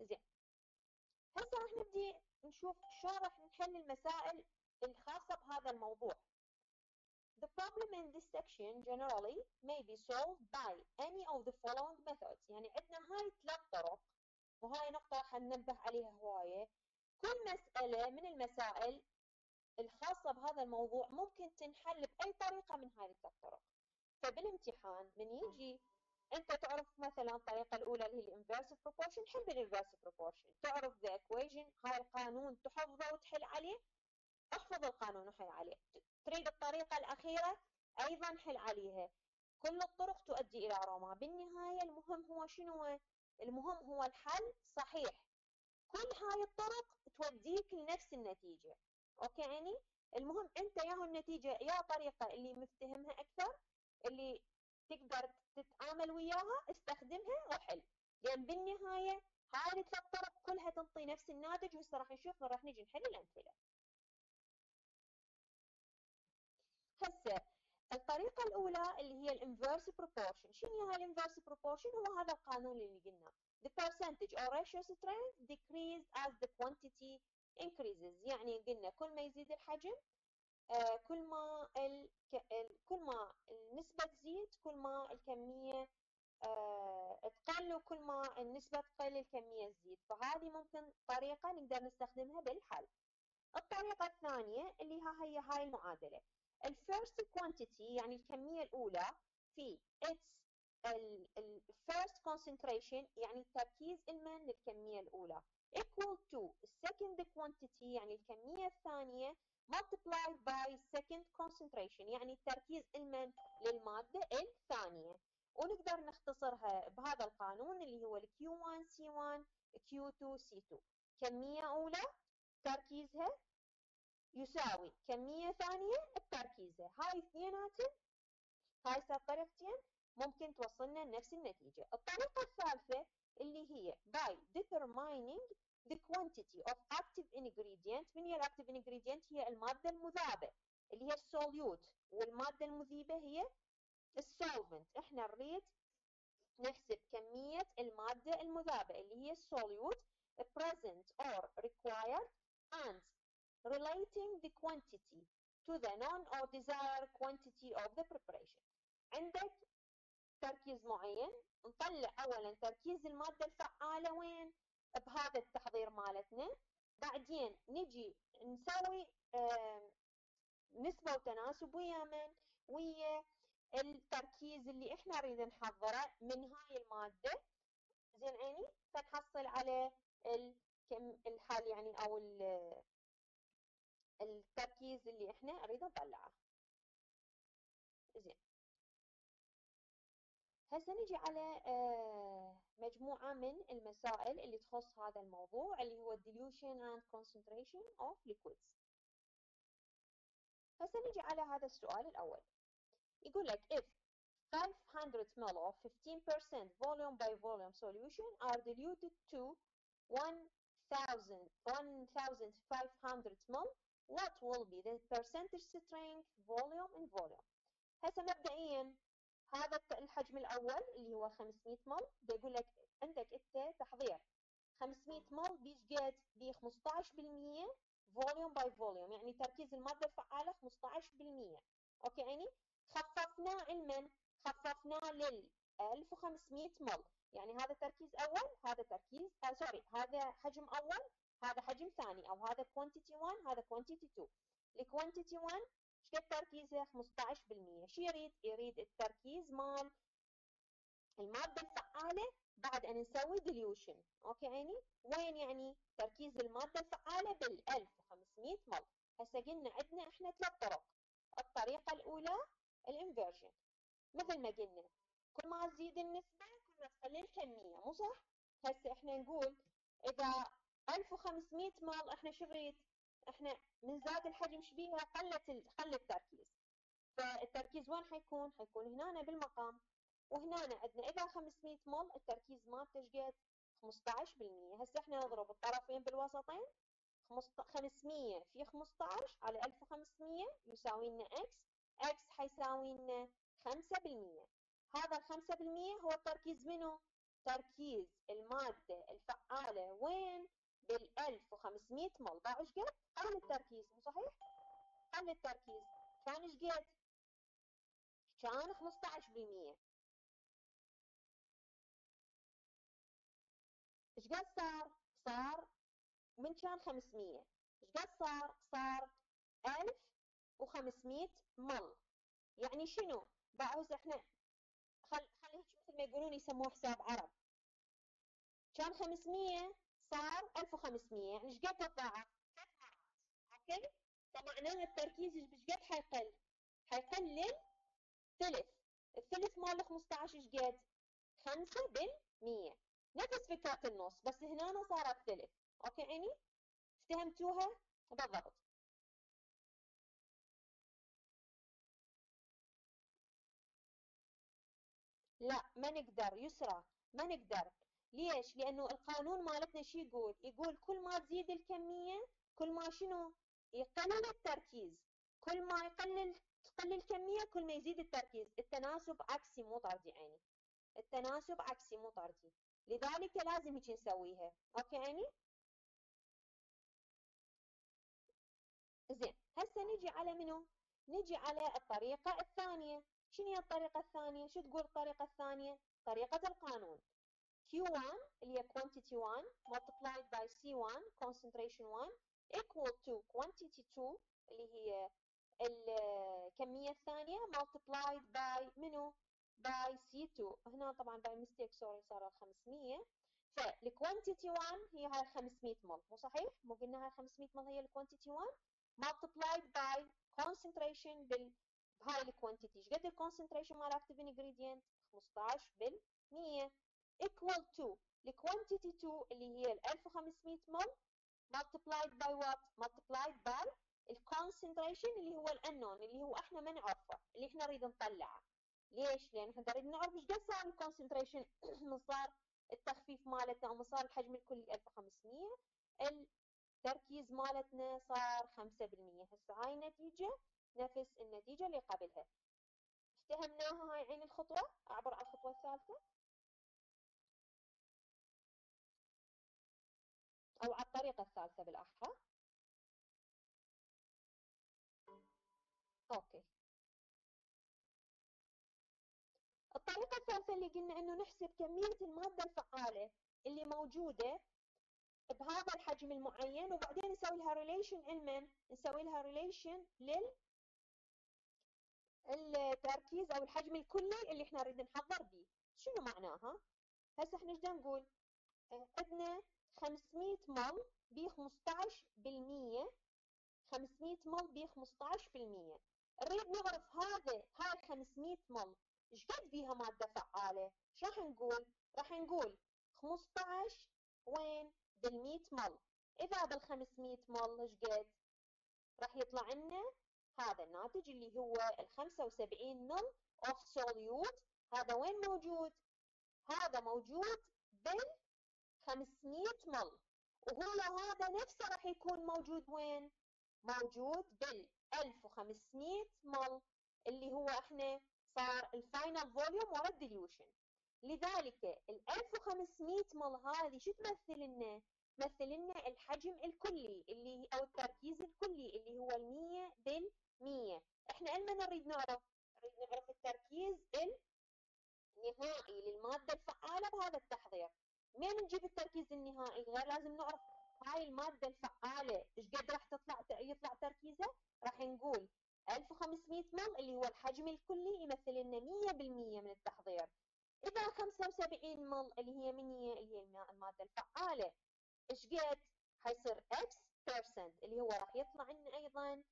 زين. هسه راح نبدي نشوف شلون راح نحل المسائل الخاصة بهذا الموضوع. The problem in this section generally may be solved by any of the following methods. يعني عندنا هاي ثلاث طرق وهاي نقطة راح ننبه عليها هواية. كل مسألة من المسائل الخاصة بهذا الموضوع ممكن تنحل بأي طريقة من هاي الثلاث طرق. فبالامتحان من يجي أنت تعرف مثلا الطريقة الأولى اللي هي ال inverse proportion حل بال inverse proportion تعرف the equation هاي القانون تحفظه وتحل عليه. احفظ القانون وحل عليه. تريد الطريقة الأخيرة؟ أيضا حل عليها. كل الطرق تؤدي إلى روما بالنهاية المهم هو شنو؟ المهم هو الحل. صحيح. كل هاي الطرق توديك لنفس النتيجة. أوكي يعني المهم أنت يا النتيجة يا طريقة اللي مفتهمها أكثر اللي تقدر تتعامل وياها استخدمها وحل. لأن بالنهاية هاي الثلاث طرق كلها تنطي نفس الناتج وهسه راح نشوف راح نجي نحل الأمثلة. هسه الطريقة الأولى اللي هي ال inverse proportion. شنو هي ال inverse proportion؟ هو هذا القانون اللي قلنا. The percentage or ratio strength decrease as the quantity increases. يعني قلنا كل ما يزيد الحجم آه كل ما ال... كل ما النسبة تزيد كل ما الكمية آه تقل وكل ما النسبة تقل الكمية تزيد. فهذه ممكن طريقة نقدر نستخدمها بالحل. الطريقة الثانية اللي هي هاي المعادلة. ال first quantity يعني الكمية الأولى في its ال first concentration يعني التركيز المن للكمية الأولى. equal to second quantity يعني الكمية الثانية multiplied by second concentration يعني التركيز المن للمادة الثانية. ونقدر نختصرها بهذا القانون اللي هو ال Q1 C1 Q2 C2 كمية أولى تركيزها يساوي كمية ثانية بتركيزها هاي اثنيناتهم هاي طريقتين ممكن توصلنا لنفس النتيجة. الطريقة الثالثة اللي هي by determining the quantity of active ingredient من هي الactive ingredient هي المادة المذابة اللي هي السوليوت والمادة المذيبة هي السولفنت إحنا نريد نحسب كمية المادة المذابة اللي هي السوليوت present or required and relating the quantity to the known or desired quantity of the preparation. عندك تركيز معين نطلع اولا تركيز المادة الفعالة وين؟ بهذا التحضير مالتنا. بعدين نجي نسوي نسبة وتناسب ويا من ويا التركيز اللي إحنا نريد نحضره من هاي المادة. زين عيني؟ فنحصل على الكم الحال يعني أو التركيز اللي إحنا نريد نطلعه. زين. هسه نجي على آه، مجموعة من المسائل اللي تخص هذا الموضوع اللي هو dilution and concentration of liquids. هسه نجي على هذا السؤال الأول. يقول لك if 500 ml of 15% volume by volume solution are diluted to 1000 1500 ml what will be the percentage strength volume and volume. هسه مبدئيا هذا الحجم الأول اللي هو 500 مل بيقول لك عندك أنت تحضير. 500 مل بيش قد ب 15% volume by volume يعني تركيز المادة الفعالة 15% okay يعني خففناه علما خففناه لل 1500 مل يعني هذا تركيز أول هذا تركيز آه sorry هذا حجم أول هذا حجم ثاني أو هذا quantity 1 هذا quantity 2 ال quantity 1 قد تركيزه 15% شو يريد؟ يريد التركيز مال المادة الفعالة بعد أن نسوي dilution okay عيني؟ وين يعني تركيز المادة الفعالة؟ بال 1500 مل هسه قلنا عندنا إحنا ثلاث طرق. الطريقة الأولى ال inversion. مثل ما قلنا كل ما تزيد النسبة كل ما تقل الكمية مو صح؟ هسه إحنا نقول إذا 1500 مل إحنا نريد؟ إحنا من زاد الحجم شبيها قلت قل التركيز فالتركيز وين حيكون؟ حيكون هنا بالمقام وهنا عندنا إذا 500 مل التركيز مالته قد 15% هسه إحنا نضرب الطرفين بالوسطين 500 في 15 على 1500 يساوي لنا X X حيساوي لنا 5% هذا ال 5% هو التركيز منه؟ تركيز المادة الفعالة وين؟ بال 1500 مول إيش قد؟ قل التركيز مو صحيح؟ قل التركيز كان إيش قد؟ كان 15% إيش قد صار؟ صار من كان 500 إيش قد صار؟ صار 1500 مل يعني شنو؟ بعوز إحنا خل خلي مثل ما يقولون يسموه حساب عرب كان 500 صار 1500 يعني إيش قد تضاعف؟ ثلاث مرات okay؟ فمعناها التركيز إيش قد حيقل؟ حيقل للثلث الثلث مال 15 إيش قد؟ 5% نفس فكرة النص بس هنا صارت ثلث okay عيني؟ افتهمتوها؟ بالضبط لا ما نقدر يسرى ما نقدر ليش؟ لأنه القانون مالتنا شو يقول؟ يقول كل ما تزيد الكمية كل ما شنو؟ يقلل التركيز. كل ما يقلل تقل الكمية كل ما يزيد التركيز. التناسب عكسي مو طردي عيني. التناسب عكسي مو طردي لذلك لازم هيك نسويها. أوكي عيني؟ زين. هسه نجي على منو؟ نجي على الطريقة الثانية. شنو هي الطريقة الثانية؟ شو تقول الطريقة الثانية؟ طريقة القانون. Q1 اللي هي quantity 1 multiplied by C1 concentration 1 equal to quantity 2 اللي هي الكمية الثانية multiplied by منو؟ by C2 هنا طبعا by mistake sorry صار 500 فال quantity 1 هي هاي 500 مل مو صحيح؟ مو قلنا هاي 500 مل هي ال quantity 1 multiplied by concentration بال بهاي ال quantity إيش قد ال concentration مال active ingredient 15 بال 100 equal to. ال quantity 2 اللي هي ال 1500 مل multiplied by what? Multiplied by ال concentration اللي هو الانون اللي هو إحنا ما نعرفه اللي إحنا نريد نطلعه. ليش؟ لأن إحنا نريد نعرف إيش قد صار ال concentration من صار التخفيف مالتنا أو من صار الحجم الكلي 1500 التركيز مالتنا صار 5% هسه هاي النتيجة نفس النتيجة اللي قبلها. افتهمناها هاي عين الخطوة؟ أعبر على الخطوة الثالثة. أو على الطريقة الثالثة بالأحرى أوكي الطريقة الثالثة اللي قلنا إنه نحسب كمية المادة الفعالة اللي موجودة بهذا الحجم المعين وبعدين نسوي لها relation لمن؟ نسوي لها relation لل التركيز أو الحجم الكلي اللي إحنا نريد نحضر به شنو معناها؟ هسه إحنا إيش نقول؟ عندنا 500 مل ب 15% 500 مل ب 15% نريد نعرف هذا هاي 500 مل إيش قد بيها مادة فعالة؟ شو راح نقول؟ راح نقول 15 وين؟ بال100 مل إذا بال500 مل إيش قد؟ راح يطلع لنا هذا الناتج اللي هو ال 75 مل of solute هذا وين موجود؟ هذا موجود بال 500 مل وهو هذا نفسه راح يكون موجود وين؟ موجود بال 1500 مل اللي هو إحنا صار ال final volume ورا ال dilution لذلك ال 1500 مل هذه شو تمثل لنا؟ تمثل لنا الحجم الكلي اللي أو التركيز الكلي اللي هو ال 100 بال 100 إحنا لما نريد نعرف؟ نريد نعرف التركيز النهائي للمادة الفعالة بهذا التحضير منين نجيب التركيز النهائي؟ غير لازم نعرف هاي المادة الفعالة إيش قد راح تطلع يطلع تركيزها؟ راح نقول 1500 مول اللي هو الحجم الكلي يمثل لنا 100% من التحضير إذا 75 مول اللي هي من هي اللي هي المادة الفعالة إيش قد؟ حيصير X percent اللي هو راح يطلع لنا أيضا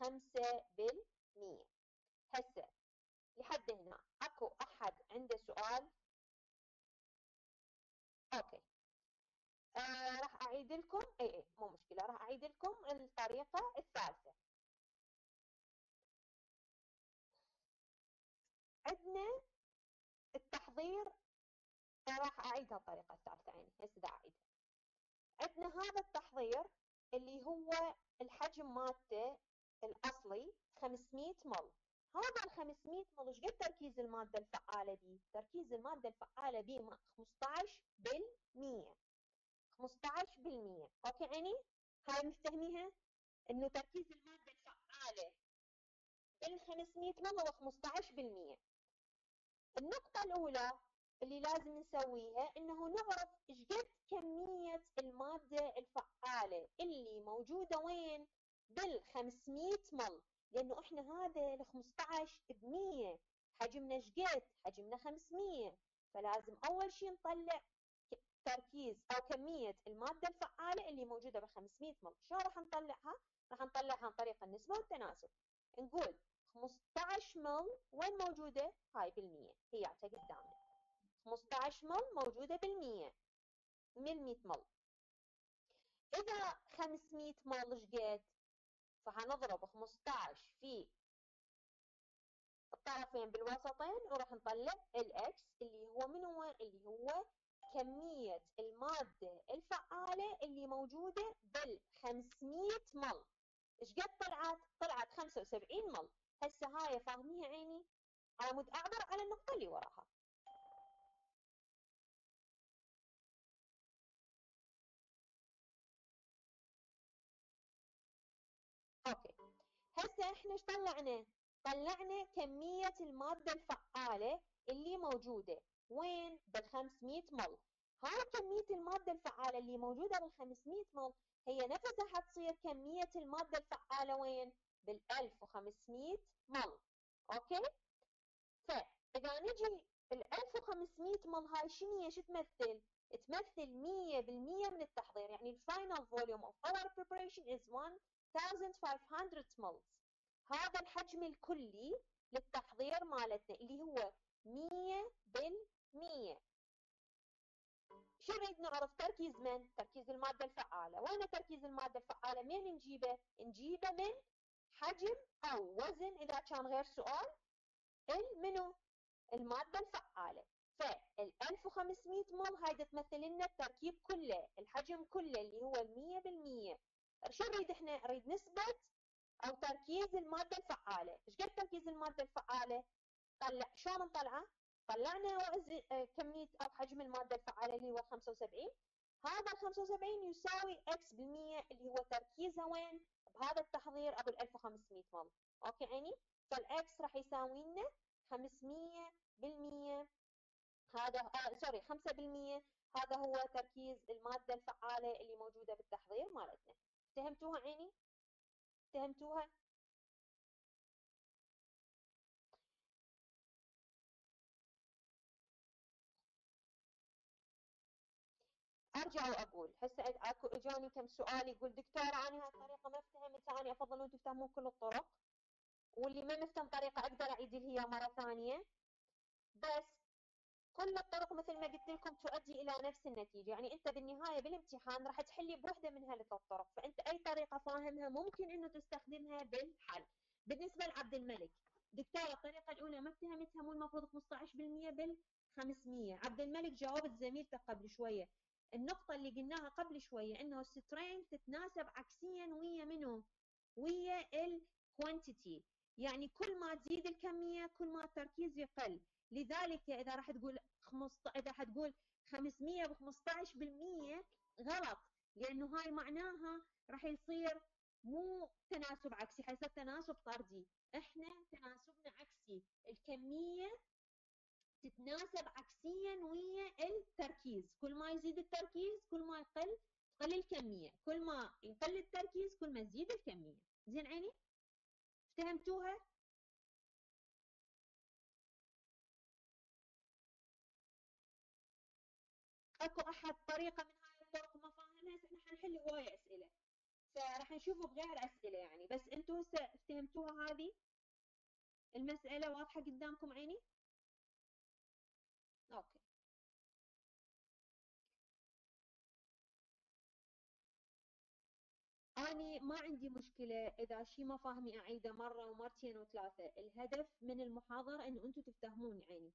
5 بالمية هسه لحد هنا أكو أحد عنده سؤال؟ okay. آه راح أعيد لكم إي إي مو مشكلة راح أعيد لكم الطريقة الثالثة. عندنا التحضير راح أعيدها الطريقة الثالثة يعني هسه دا أعيدها عندنا هذا التحضير اللي هو الحجم مالته الأصلي 500 مل. هذا ال 500 مل إيش قد تركيز المادة الفعالة بيه؟ تركيز المادة الفعالة بيه 15 بالمية 15 بالمية أوكي عيني؟ هاي مفتهميها؟ إنه تركيز المادة الفعالة بال 500 مول هو 15 بالمية النقطة الأولى اللي لازم نسويها إنه نعرف إيش قد كمية المادة الفعالة اللي موجودة وين بال 500 مل لأنه إحنا هذا ال 15 بمية حجمنا إيش قد؟ حجمنا 500 فلازم أول شيء نطلع تركيز أو كمية المادة الفعالة اللي موجودة بال 500 مل شلون راح نطلعها؟ راح نطلعها عن طريق النسبة والتناسب نقول 15 مل وين موجودة؟ هاي بالمية هي قدامنا 15 مل موجودة بالمية من 100 مل إذا 500 مل إيش قد؟ فهنضرب 15 في الطرفين بالوسطين وراح نطلع الإكس اللي هو من هو؟ اللي هو كمية المادة الفعالة اللي موجودة بال 500 مل إيش قد طلعت؟ طلعت 75 مل هسه هاي فاهميها عيني على مود أعبر على النقطة اللي وراها هسه إحنا إيش طلعنا؟ طلعنا كمية المادة الفعالة اللي موجودة وين؟ بال 500 مل هاي كمية المادة الفعالة اللي موجودة بال 500 مل هي نفسها حتصير كمية المادة الفعالة وين؟ بال 1500 مل okay إذا نجي ال 1500 مل هاي شنو هي شو تمثل؟ تمثل 100% من التحضير يعني ال final volume of our preparation is 1500 ملز هذا الحجم الكلي للتحضير مالتنا اللي هو 100% شو نريد نعرف تركيز من؟ تركيز المادة الفعالة، وين تركيز المادة الفعالة؟ منين نجيبه؟ نجيبه من حجم أو وزن إذا كان غير سؤال المنو؟ المادة الفعالة، فال 1500 مول هاي تمثل لنا التركيب كله، الحجم كله اللي هو 100%، شو نريد إحنا؟ نريد نثبت أو تركيز المادة الفعالة، إيش قد تركيز المادة الفعالة؟ طلع شلون نطلعه؟ طلعنا آه، كمية أو حجم المادة الفعالة اللي هو 75 هذا 75 يساوي x بالمية اللي هو تركيزها وين؟ بهذا التحضير أبو 1500 مل okay عيني؟ فال x راح يساوي لنا 500 بالمية هذا آه sorry 5 بالمية هذا هو تركيز المادة الفعالة اللي موجودة بالتحضير مالتنا فهمتوها عيني؟ فهمتوها؟ أرجع وأقول هسه أكو إجاني كم سؤال يقول دكتور أنا هاي الطريقة ما فهمتها أنا أفضل أنتم تفهمون كل الطرق واللي ما مفهم طريقة أقدر أعيد لها مرة ثانية بس كل الطرق مثل ما قلت لكم تؤدي إلى نفس النتيجة. يعني أنت بالنهاية بالامتحان راح تحلي بوحدة من هالثلاث الطرق فأنت أي طريقة فاهمها ممكن إنه تستخدمها بالحل. بالنسبة لعبد الملك دكتور الطريقة الأولى ما فهمتها مو المفروض 15% بال 500 عبد الملك جاوبت زميلته قبل شوية. النقطة اللي قلناها قبل شوية إنه ال strength تتناسب عكسيا ويا منو؟ ويا ال quantity يعني كل ما تزيد الكمية كل ما التركيز يقل. لذلك إذا راح تقول 15 إذا حتقول 500 ب 15% غلط لأنه هاي معناها راح يصير مو تناسب عكسي حيصير تناسب طردي. إحنا تناسبنا عكسي. الكمية تتناسب عكسيا ويا التركيز. كل ما يزيد التركيز كل ما يقل تقل الكمية. كل ما يقل التركيز كل ما تزيد الكمية. زين عيني؟ فهمتوها أكو أحد طريقة من هاي الطرق ما فاهمها هسه إحنا حنحل هواية أسئلة. فراح نشوفه بغير أسئلة يعني. بس أنتو هسه فهمتوها هذه؟ المسألة واضحة قدامكم عيني؟ أوكي. أني ما عندي مشكلة إذا شي ما فاهمي أعيده مرة ومرتين وثلاثة. الهدف من المحاضرة إنه أنتم تفتهمون يعني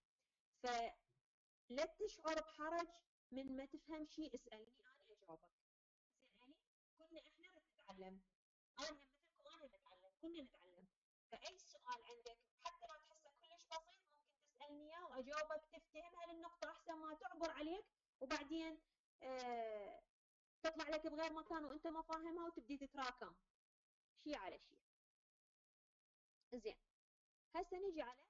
فلا تشعر بحرج من ما تفهم شيء اسألني أنا أجاوبك زين يعني كنا إحنا نتعلم. أنا مثلكم أنا نتعلم كنا نتعلم. فأي سؤال عندك حتى لو تحسه كلش بسيط تسألني إياه وأجاوبك تفتهم هالنقطه أحسن ما تعبر عليك. وبعدين آه تطلع لك بغير مكان وأنت ما فاهمها وتبدي تتراكم. شيء على شيء زين. هسه نجي على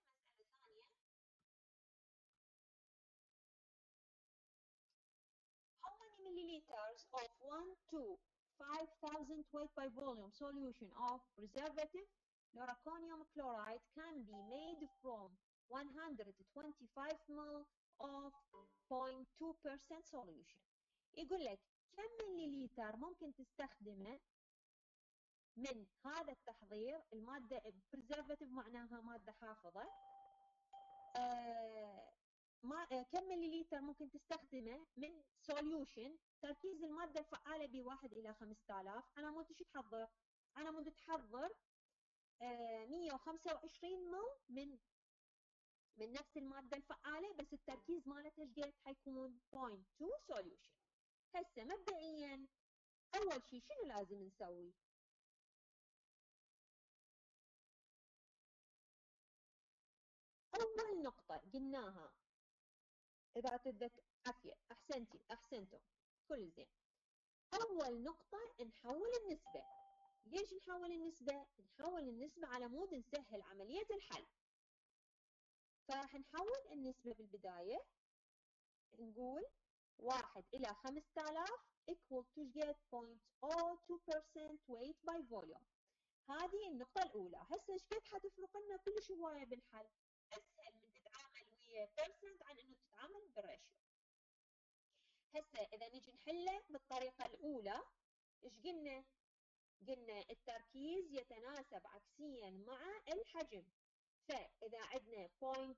of 1 to 5000 weight by volume solution of preservative Luraconium chloride can be made from 125 ml of 0.2% solution يقول لك كم مليليتر ممكن تستخدمه من هذا التحضير المادة preservative معناها مادة حافظة آه ما آه كم مليليتر ممكن تستخدمه من solution تركيز المادة الفعالة بواحد إلى 5000 على مود شو تحضر؟ على مود تحضر آه 125 مل من من نفس المادة الفعالة بس التركيز مالتها إيش حيكون؟ 0.2 solution. هسه مبدئيا أول شيء شنو لازم نسوي؟ أول نقطة قلناها. إذا تتذكر عافية أحسنتي أحسنتم. كل زين أول نقطة نحول النسبة. ليش نحول النسبة؟ نحول النسبة على مود نسهل عملية الحل. فراح نحول النسبة بالبداية نقول واحد إلى خمسة آلاف equal to get 0.02% weight by volume. هذه النقطة الأولى. هسه إيش قد حتفرق لنا كلش هواية بالحل؟ أسهل من تتعامل ويا percent عن إنه تتعامل بال ratio هسه إذا نجي نحله بالطريقة الأولى إيش قلنا؟ قلنا التركيز يتناسب عكسيا مع الحجم. فإذا عندنا point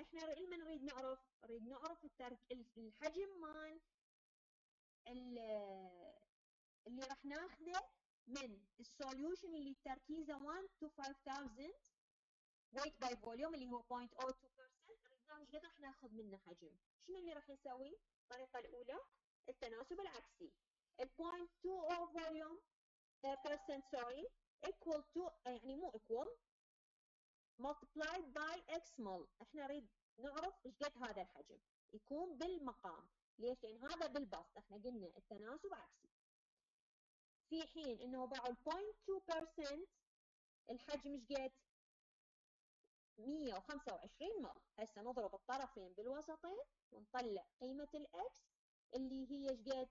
إحنا لما نريد نعرف؟ نريد نعرف الترك الحجم مال اللي راح ناخذه من ال solution اللي تركيزه 1 to 5000 weight by volume اللي هو 0.02% قد راح ناخذ منه حجم. شنو اللي راح يسوي الطريقة الأولى التناسب العكسي. ال 0.2 of volume percent sorry equal to يعني مو equal multiplied by x mol إحنا نريد نعرف إيش قد هذا الحجم. يكون بالمقام. ليش؟ لأن هذا بالبسط. إحنا قلنا التناسب عكسي. في حين إنه باعوا 0.2% الحجم إيش قد؟ 125 مل هسه نضرب الطرفين بالوسطين ونطلع قيمة الاكس اللي هي إيش قد؟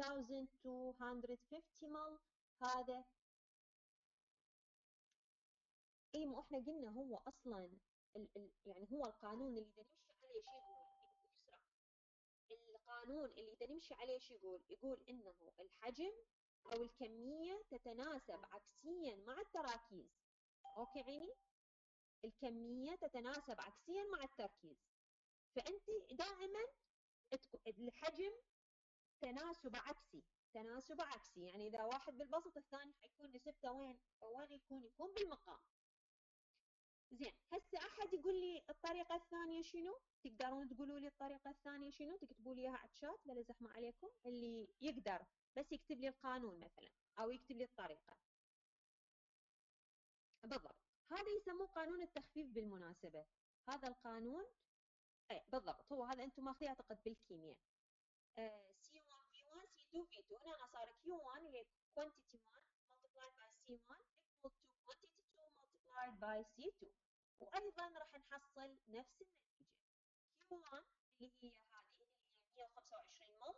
1250 مل هذا إي مو إحنا قلنا هو أصلا ال ال يعني هو القانون اللي نمشي عليه شو يقول؟ القانون اللي نمشي عليه شو يقول؟ يقول إنه الحجم أو الكمية تتناسب عكسيا مع التراكيز. okay عيني؟ الكمية تتناسب عكسيا مع التركيز. فأنت دائما الحجم تناسب عكسي تناسب عكسي. يعني إذا واحد بالبسط الثاني حيكون نسبته وين؟ وين يكون؟ يكون بالمقام. زين هسه أحد يقول لي الطريقة الثانية شنو؟ تقدرون تقولوا لي الطريقة الثانية شنو؟ تكتبوا لي إياها على الشات بلا زحمه عليكم اللي يقدر. بس يكتب لي القانون مثلا أو يكتب لي الطريقة. بالضبط. هذا يسموه قانون التخفيف بالمناسبة. هذا القانون اي بالضبط هو هذا أنتم ماخذيه أعتقد بالكيمياء. C 1 V 1 C 2 V 2 هنا صار Q 1 هي quantity 1 multiplied by C 1 equal to quantity 2 multiplied by C 2 وأيضا راح نحصل نفس النتيجة. Q 1 اللي هي هذه اللي هي 125 مل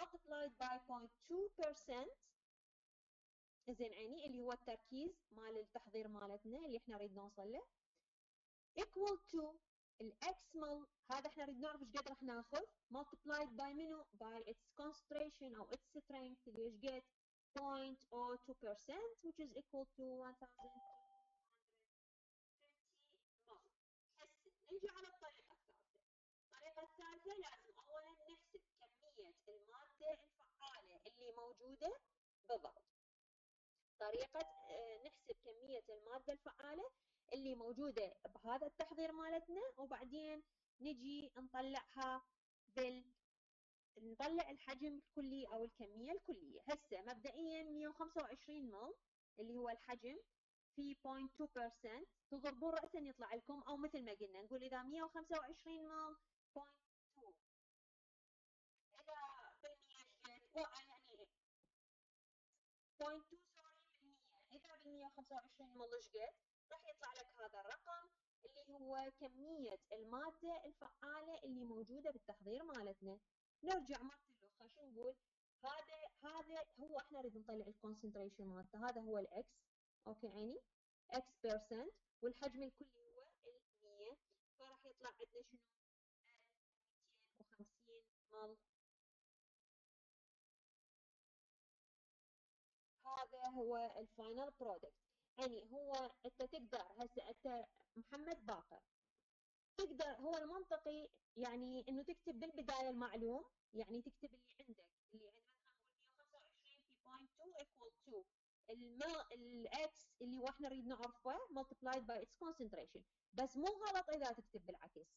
multiplied by 0.2% زين عيني اللي هو التركيز مال التحضير مالتنا اللي إحنا نريد نوصل له. Equal to الاكس مال هذا إحنا نريد نعرف إيش قد راح ناخذ. Multiplied by منو؟ By its concentration أو its strength اللي إيش قد؟ 0.02% which is equal to 1250 مال هسه نجي على الطريقة الثالثة. الطريقة الثالثة لازم اولا نحسب كمية المادة الفعالة اللي موجودة بالضبط. طريقة آه، نحسب كمية المادة الفعالة اللي موجودة بهذا التحضير مالتنا وبعدين نجي نطلعها بال نطلع الحجم الكلي أو الكمية الكلية. هسه مبدئيا 125 مل اللي هو الحجم في 0.2% تضربون رأسا يطلع لكم أو مثل ما قلنا نقول إذا 125 مل 0.2 إذا بالمية يعني 0.2 إذا بال 125 مل إيش قد؟ راح يطلع لك هذا الرقم اللي هو كمية المادة الفعالة اللي موجودة بالتحضير مالتنا نرجع مرة الأخرى شو نقول؟ هذا هذا هو إحنا نريد نطلع ال concentration مالته هذا هو ال x okay عيني x percent والحجم الكلي هو ال 100 فراح يطلع عندنا شنو؟ 250 مل هذا هو ال final product يعني هو أنت تقدر هسه أنت محمد باقر. تقدر هو المنطقي يعني إنه تكتب بالبداية المعلوم يعني تكتب اللي عندك اللي عندك مثلا نقول 125 في 0.2 equal to الماء الاكس اللي إحنا نريد نعرفه multiplied by its concentration. بس مو غلط إذا تكتب بالعكس.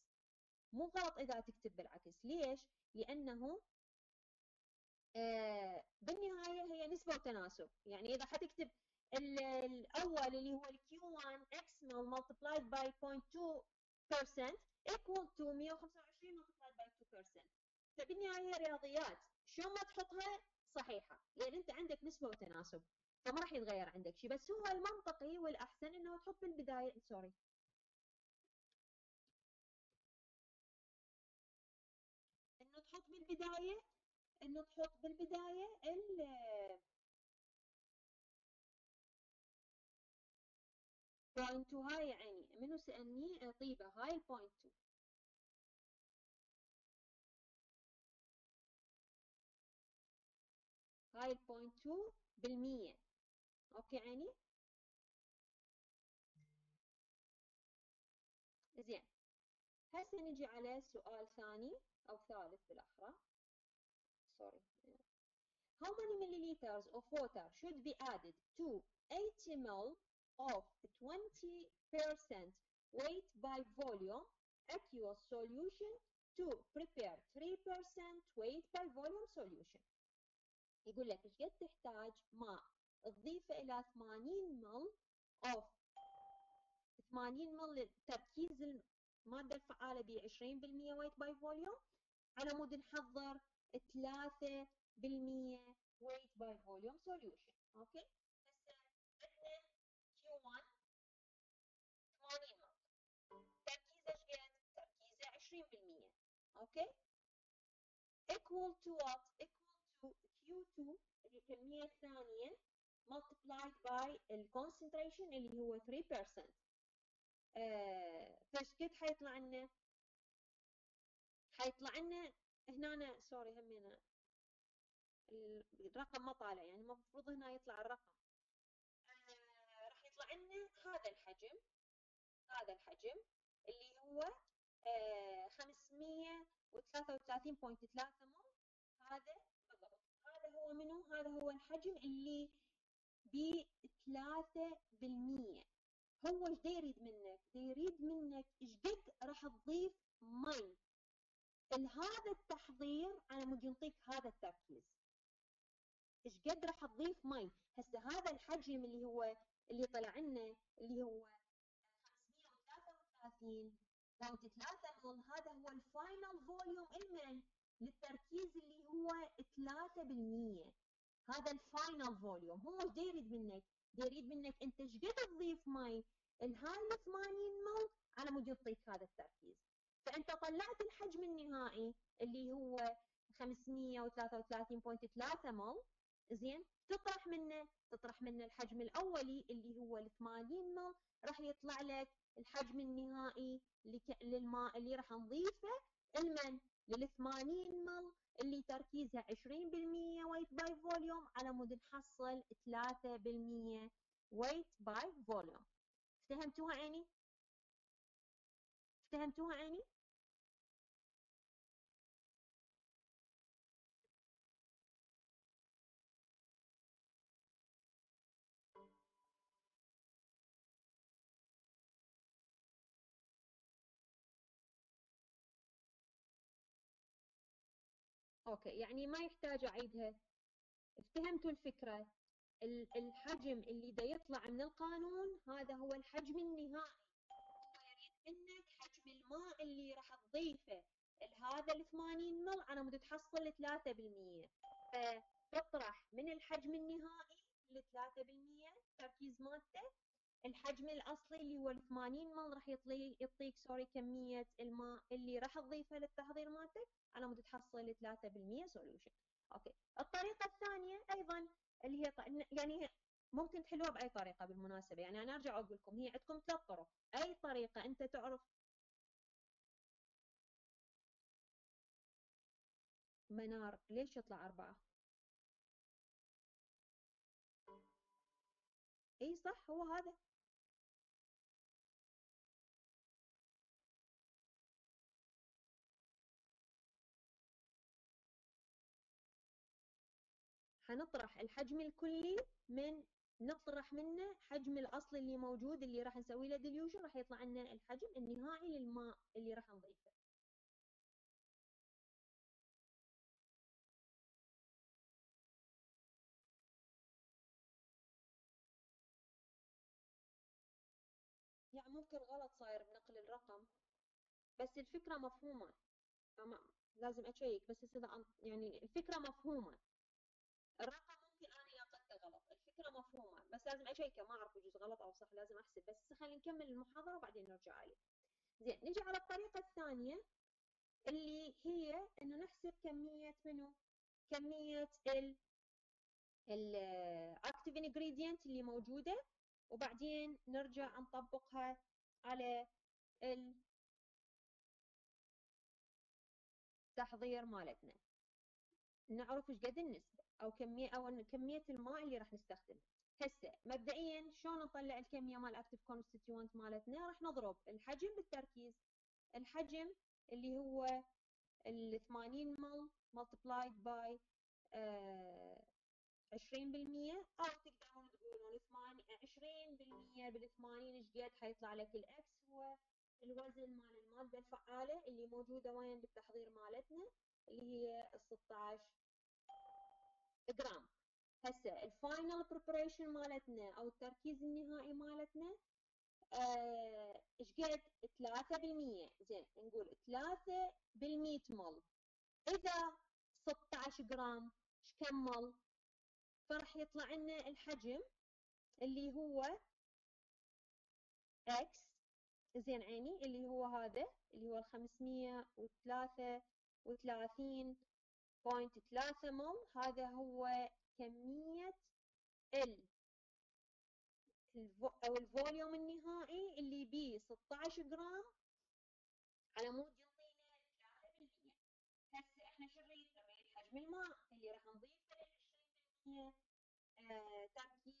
مو غلط إذا تكتب بالعكس. ليش؟ لأنه آه بالنهاية هي نسبة وتناسب. يعني إذا حتكتب الأول اللي هو ال Q1 X multiplied by 0.2% equal to 125 multiplied by 2% فبالنهاية رياضيات شو ما تحطها؟ صحيحة. لأن أنت عندك نسبة وتناسب فما راح يتغير عندك شيء بس هو المنطقي والأحسن إنه تحط بالبداية. سوري إنه تحط بالبداية إنه تحط بالبداية ال point هاي يعني منو سألني؟ طيبة هاي ال point 2 هاي ال point 2 بالمية. okay عيني؟ زين. هسه نجي على سؤال ثاني أو ثالث بالاحرى sorry. How many milliliters of water should be added to 80 ml of 20% weight by volume aqueous solution to prepare 3% weight by volume solution. يقول لك إيش قد تحتاج ماء؟ تضيفه إلى 80 مل of 80 مل تركيز المادة الفعالة ب 20% weight by volume على مود نحضر 3% weight by volume solution okay equal to what? Equal to Q2 اللي كمية ثانية multiplied by ال concentration اللي هو 3% فإيش قد حيطلع لنا؟ حيطلع لنا هنا أنا سوري همينا الرقم ما طالع يعني المفروض هنا يطلع الرقم. آه، راح يطلع لنا هذا الحجم هذا الحجم اللي هو آه، 500 و33.3 مو؟ هذا بالضبط هذا هو منو؟ هذا هو الحجم اللي ب 3% هو إيش يريد منك؟ يريد منك إيش قد راح تضيف مي لهذا التحضير أنا مو ينطيك هذا التركيز. إيش قد راح تضيف مي هسه هذا الحجم اللي هو اللي طلع لنا اللي هو 533 3 مول هذا هو ال final volume المن للتركيز اللي هو 3% هذا ال final volume. هو إيش يريد منك؟ يريد منك أنت إيش قد تضيف مي الهاي ال 80 مل على مود يعطيك هذا التركيز. فأنت طلعت الحجم النهائي اللي هو 533.3 مل زين تطرح منه تطرح منه الحجم الأولي اللي هو ال 80 مل راح يطلع لك الحجم النهائي للماء اللي راح نضيفه المن لل 80 مل اللي تركيزها 20% weight by volume على مود نحصل 3% ويت باي فوليوم افتهمتوها عيني؟ افتهمتوها عيني؟ okay يعني ما يحتاج أعيدها. افتهمتوا الفكرة. الحجم اللي دا يطلع من القانون هذا هو الحجم النهائي. يريد منك حجم الماء اللي راح تضيفه. لهذا ال 80 مل على مود تحصل 3% فتطرح من الحجم النهائي ل 3% تركيز مالته الحجم الأصلي اللي هو ال 80 مل راح يعطيك يعطيك sorry كمية الماء اللي راح تضيفها للتحضير مالتك على مود تحصل 3% solution okay. الطريقة الثانية أيضا اللي هي يعني ممكن تحلوها بأي طريقة بالمناسبة. يعني أنا أرجع أقول لكم هي عندكم ثلاث طرق. أي طريقة أنت تعرف منار ليش يطلع أربعة؟ إي صح هو هذا. حنطرح الحجم الكلي من نطرح منه حجم الاصلي اللي موجود اللي راح نسوي له ديليوشن راح يطلع لنا الحجم النهائي للماء اللي راح نضيفه. يعني ممكن غلط صاير بنقل الرقم بس الفكرة مفهومة. لازم أ check بس إذا يعني الفكرة مفهومة. الرقم ممكن أنا ياخذته غلط. الفكرة مفهومة بس لازم ا check ه ما أعرف يجوز غلط أو صح لازم أحسب. بس خلينا نكمل المحاضرة وبعدين نرجع عليه زين نجي على الطريقة الثانية اللي هي إنه نحسب كمية منو؟ كمية ال ال active ingredient اللي موجودة. وبعدين نرجع نطبقها على التحضير مالتنا. نعرف إيش قد النسبة أو كمية أو كمية الماء اللي راح نستخدمها هسه مبدئيا شلون نطلع الكمية مال active constituent مالتنا؟ راح نضرب الحجم بالتركيز. الحجم اللي هو ال 80 مل by آه 20% أو تقدرون تقولون 20% بال 80 إيش قد؟ حيطلع لك ال X هو الوزن مال المادة الفعالة اللي موجودة وين؟ بالتحضير مالتنا اللي هي 16 جرام. هسه ال final preparation مالتنا أو التركيز النهائي مالتنا آه، إيش قد 3% زين نقول 3 بالمية مل. إذا 16 جرام إيش كم مل؟ فراح يطلع لنا الحجم اللي هو X زين عيني اللي هو هذا اللي هو 533 point ثلاثة مل هذا هو كمية ال أو ال volume النهائي اللي بيه 16 جرام على مود يعطينا 3% هسه إحنا شو نريد؟ حجم الماء اللي راح نضيفه لل 20% آه تركيز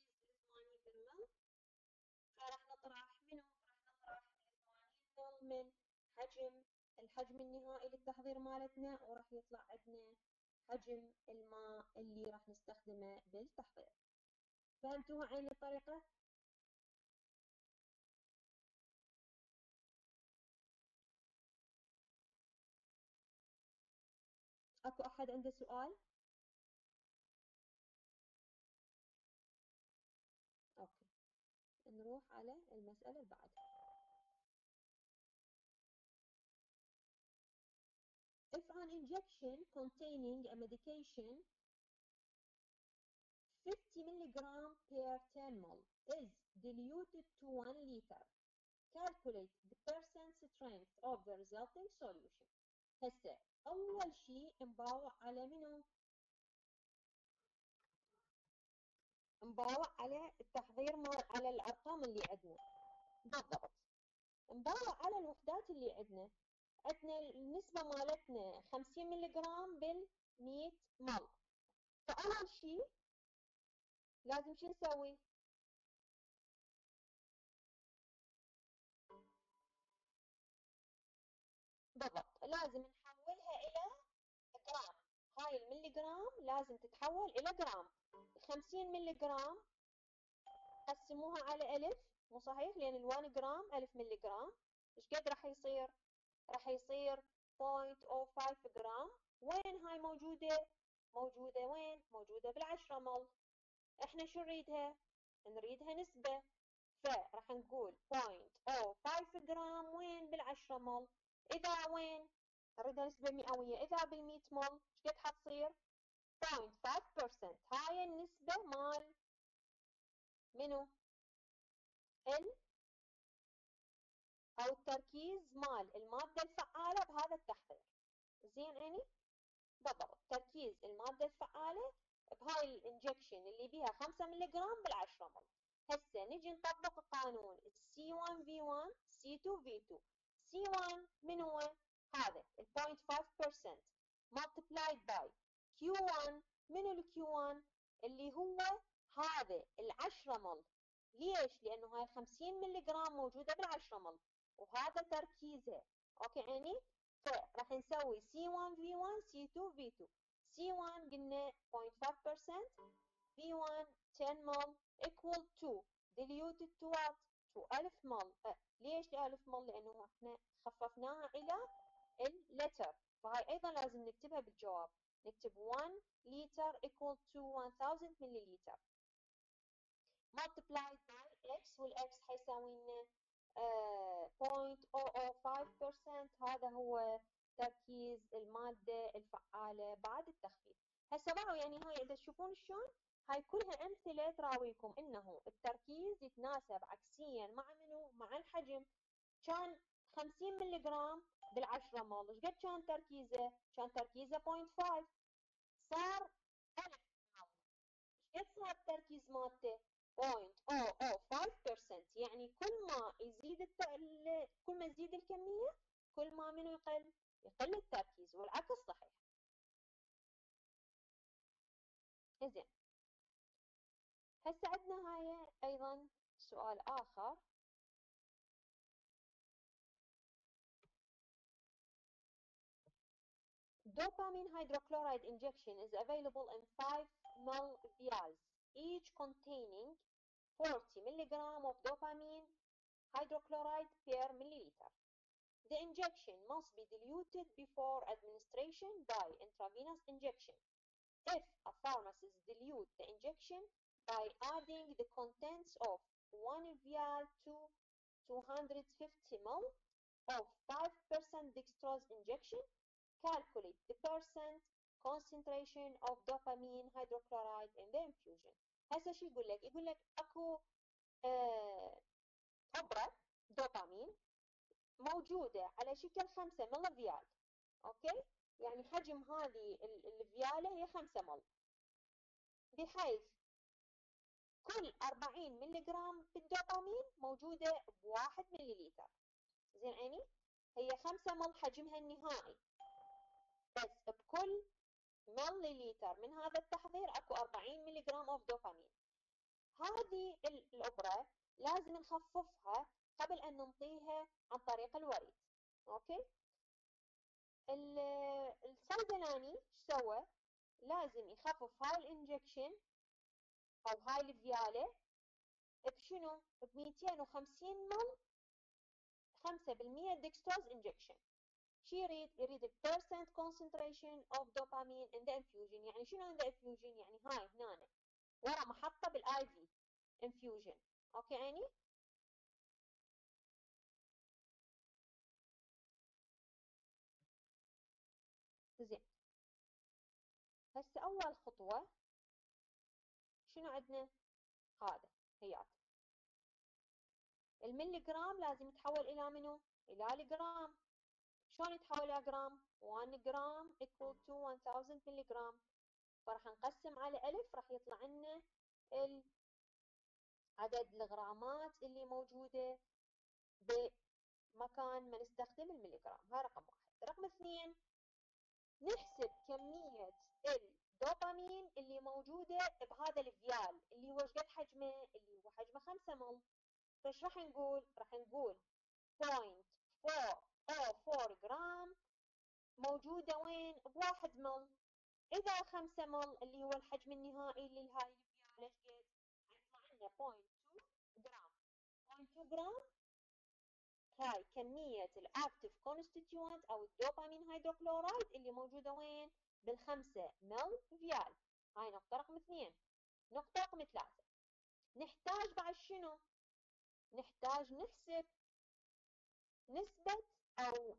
80 بالمل فراح نطرح منو؟ راح نطرح 80 مل من حجم الحجم النهائي للتحضير مالتنا وراح يطلع عندنا حجم الماء اللي راح نستخدمه بالتحضير فهمتوا هاي الطريقة؟ أكو أحد عنده سؤال؟ أوكي نروح على المسألة اللي بعدها If an injection containing a medication 50 milligram per 10 ml is diluted to 1 liter, calculate the percent strength of the resulting solution. هسه أول شيء نباوع على منو؟ نباوع على التحضير مال على الأرقام اللي عندنا بالضبط نباوع على الوحدات اللي عندنا عندنا النسبة مالتنا 50 ملي جرام بال 100 مل فأول شيء لازم شو نسوي؟ بالضبط لازم نحولها إلى جرام هاي الملي جرام لازم تتحول إلى جرام 50 ملي جرام قسموها على ألف مو صحيح؟ لأن ال one gram ألف ملي جرام إيش قد راح يصير؟ راح يصير 0.05 جرام وين هاي موجودة؟ موجودة وين؟ موجودة بالعشرة مل إحنا شو نريدها؟ نريدها نسبة فراح نقول 0.05 جرام وين بالعشرة مل إذا وين؟ نريدها نسبة مئوية إذا بالمية مل إيش قد حتصير؟ 0.5% هاي النسبة مال منو؟ ال أو التركيز مال المادة الفعالة بهذا التحضير زين عيني؟ بالضبط. تركيز المادة الفعالة بهاي ال injection اللي بيها 5 ملي جرام بالعشرة مل هسه نجي نطبق قانون C1V1 C2V2 C1 من هو؟ هذا ال 0.5% multiplied by Q1 من ال Q1 اللي هو هذا العشرة مل ليش؟ لأنه هاي 50 ملي جرام موجودة بالعشرة مل وهذا تركيزه أوكي عيني فراح نسوي C1 V1 C2 V2 C1 قلنا 0.5% V1 10 مول equal to diluted to what? To 1000 مول أه. ليش 1000 مول لأنه إحنا خففناها إلى اللتر فهاي أيضا لازم نكتبها بالجواب. نكتب 1 لتر equal to 1000 مليلتر multiplied by x والاكس حيساوي لنا 0.005% هذا هو تركيز المادة الفعالة بعد التخفيف هسه باعوا يعني هاي إذا تشوفون شلون هاي كلها أمثلة تراويكم إنه التركيز يتناسب عكسيا مع منو؟ مع الحجم. كان 50 ملي جرام بالعشرة مول قد كان تركيزه؟ كان تركيزه 0.5 صار 1000 مول إيش قد صار التركيز مالته؟ 0.005% يعني كل ما يزيد الت... كل ما تزيد الكمية كل ما منه يقل يقل التركيز والعكس صحيح. زين هسه عندنا هاي أيضا سؤال آخر. Dopamine hydrochloride injection is available in 5 ml vials, each containing 40 mg of dopamine hydrochloride per milliliter. The injection must be diluted before administration by intravenous injection. If a pharmacist dilute the injection by adding the contents of 1 vial to 250 ml of 5% dextrose injection, calculate the percent concentration of dopamine hydrochloride in the infusion هسه شو يقول لك؟ يقول لك أكو آه أبرة دوبامين موجودة على شكل 5 مل vial أوكي؟ يعني حجم هذه ال vial ة هي 5 مل. بحيث كل 40 ملي جرام بالدوبامين موجودة بواحد مليليتر زين عيني هي 5 مل حجمها النهائي. بس بكل مليليتر من هذا التحضير أكو 40 ملي جرام of dopamine هذه الأبرة لازم نخففها قبل أن نعطيها عن طريق الوريد. أوكي؟ الصيدلاني سوى؟ لازم يخفف هاي ال injection أو هاي ال vial ة بشنو؟ ب 250 مل 5% dextrose injection شو يريد؟ يريد percent concentration of dopamine in the infusion يعني شنو in infusion؟ يعني هاي هنا ورا محطة بال IV infusion أوكي عيني؟ زين هسه أول خطوة شنو عندنا؟ هذا هيات الملي جرام لازم يتحول إلى منو؟ إلى الجرام شلون يتحول إلى جرام؟ 1 جرام equal to 1000 ملي جرام فراح نقسم على ألف راح يطلع لنا عدد الغرامات اللي موجودة بمكان ما نستخدم الملي جرام هاي رقم واحد. رقم اثنين نحسب كمية الدوبامين اللي موجودة بهذا ال vial اللي هو قد حجمه؟ اللي هو حجمه 5 مل. فإيش راح نقول؟ راح نقول 0.4 4 جرام موجودة وين؟ بواحد مل. إذا خمسة مل اللي هو الحجم النهائي لهاي ال vial ة قد حيطلع لنا 0.2 جرام 0.2 جرام هاي كمية ال active constituent أو ال dopamine hydrochloride اللي موجودة وين؟ بالخمسة مل vial. هاي نقطة رقم اثنين. نقطة رقم ثلاثة. نحتاج بعد شنو؟ نحتاج نحسب نسبة أو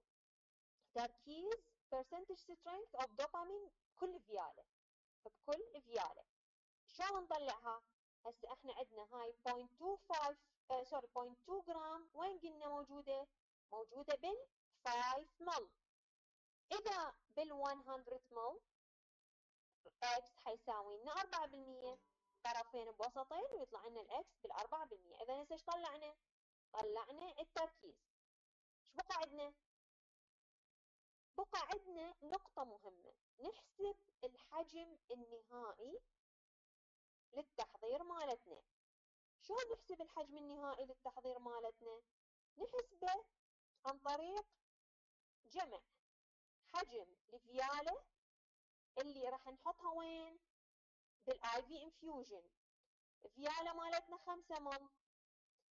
تركيز percentage strength of dopamine كل فيالة. بكل فيالة. شلون نطلعها؟ هسه إحنا عندنا هاي 0.25 سوري 0.2 جرام وين قلنا موجودة؟ موجودة بال 5 مل إذا بال 100 مل x حيساوي لنا 4% طرفين بوسطين ويطلع لنا الاكس بال 4% إذا هسه إيش طلعنا؟ طلعنا التركيز. بقى عندنا بقى عندنا نقطة مهمة. نحسب الحجم النهائي للتحضير مالتنا. شلون نحسب الحجم النهائي للتحضير مالتنا؟ نحسبه عن طريق جمع. حجم ال vial ة اللي راح نحطها وين؟ بال IV infusion vial ة مالتنا خمسة مل.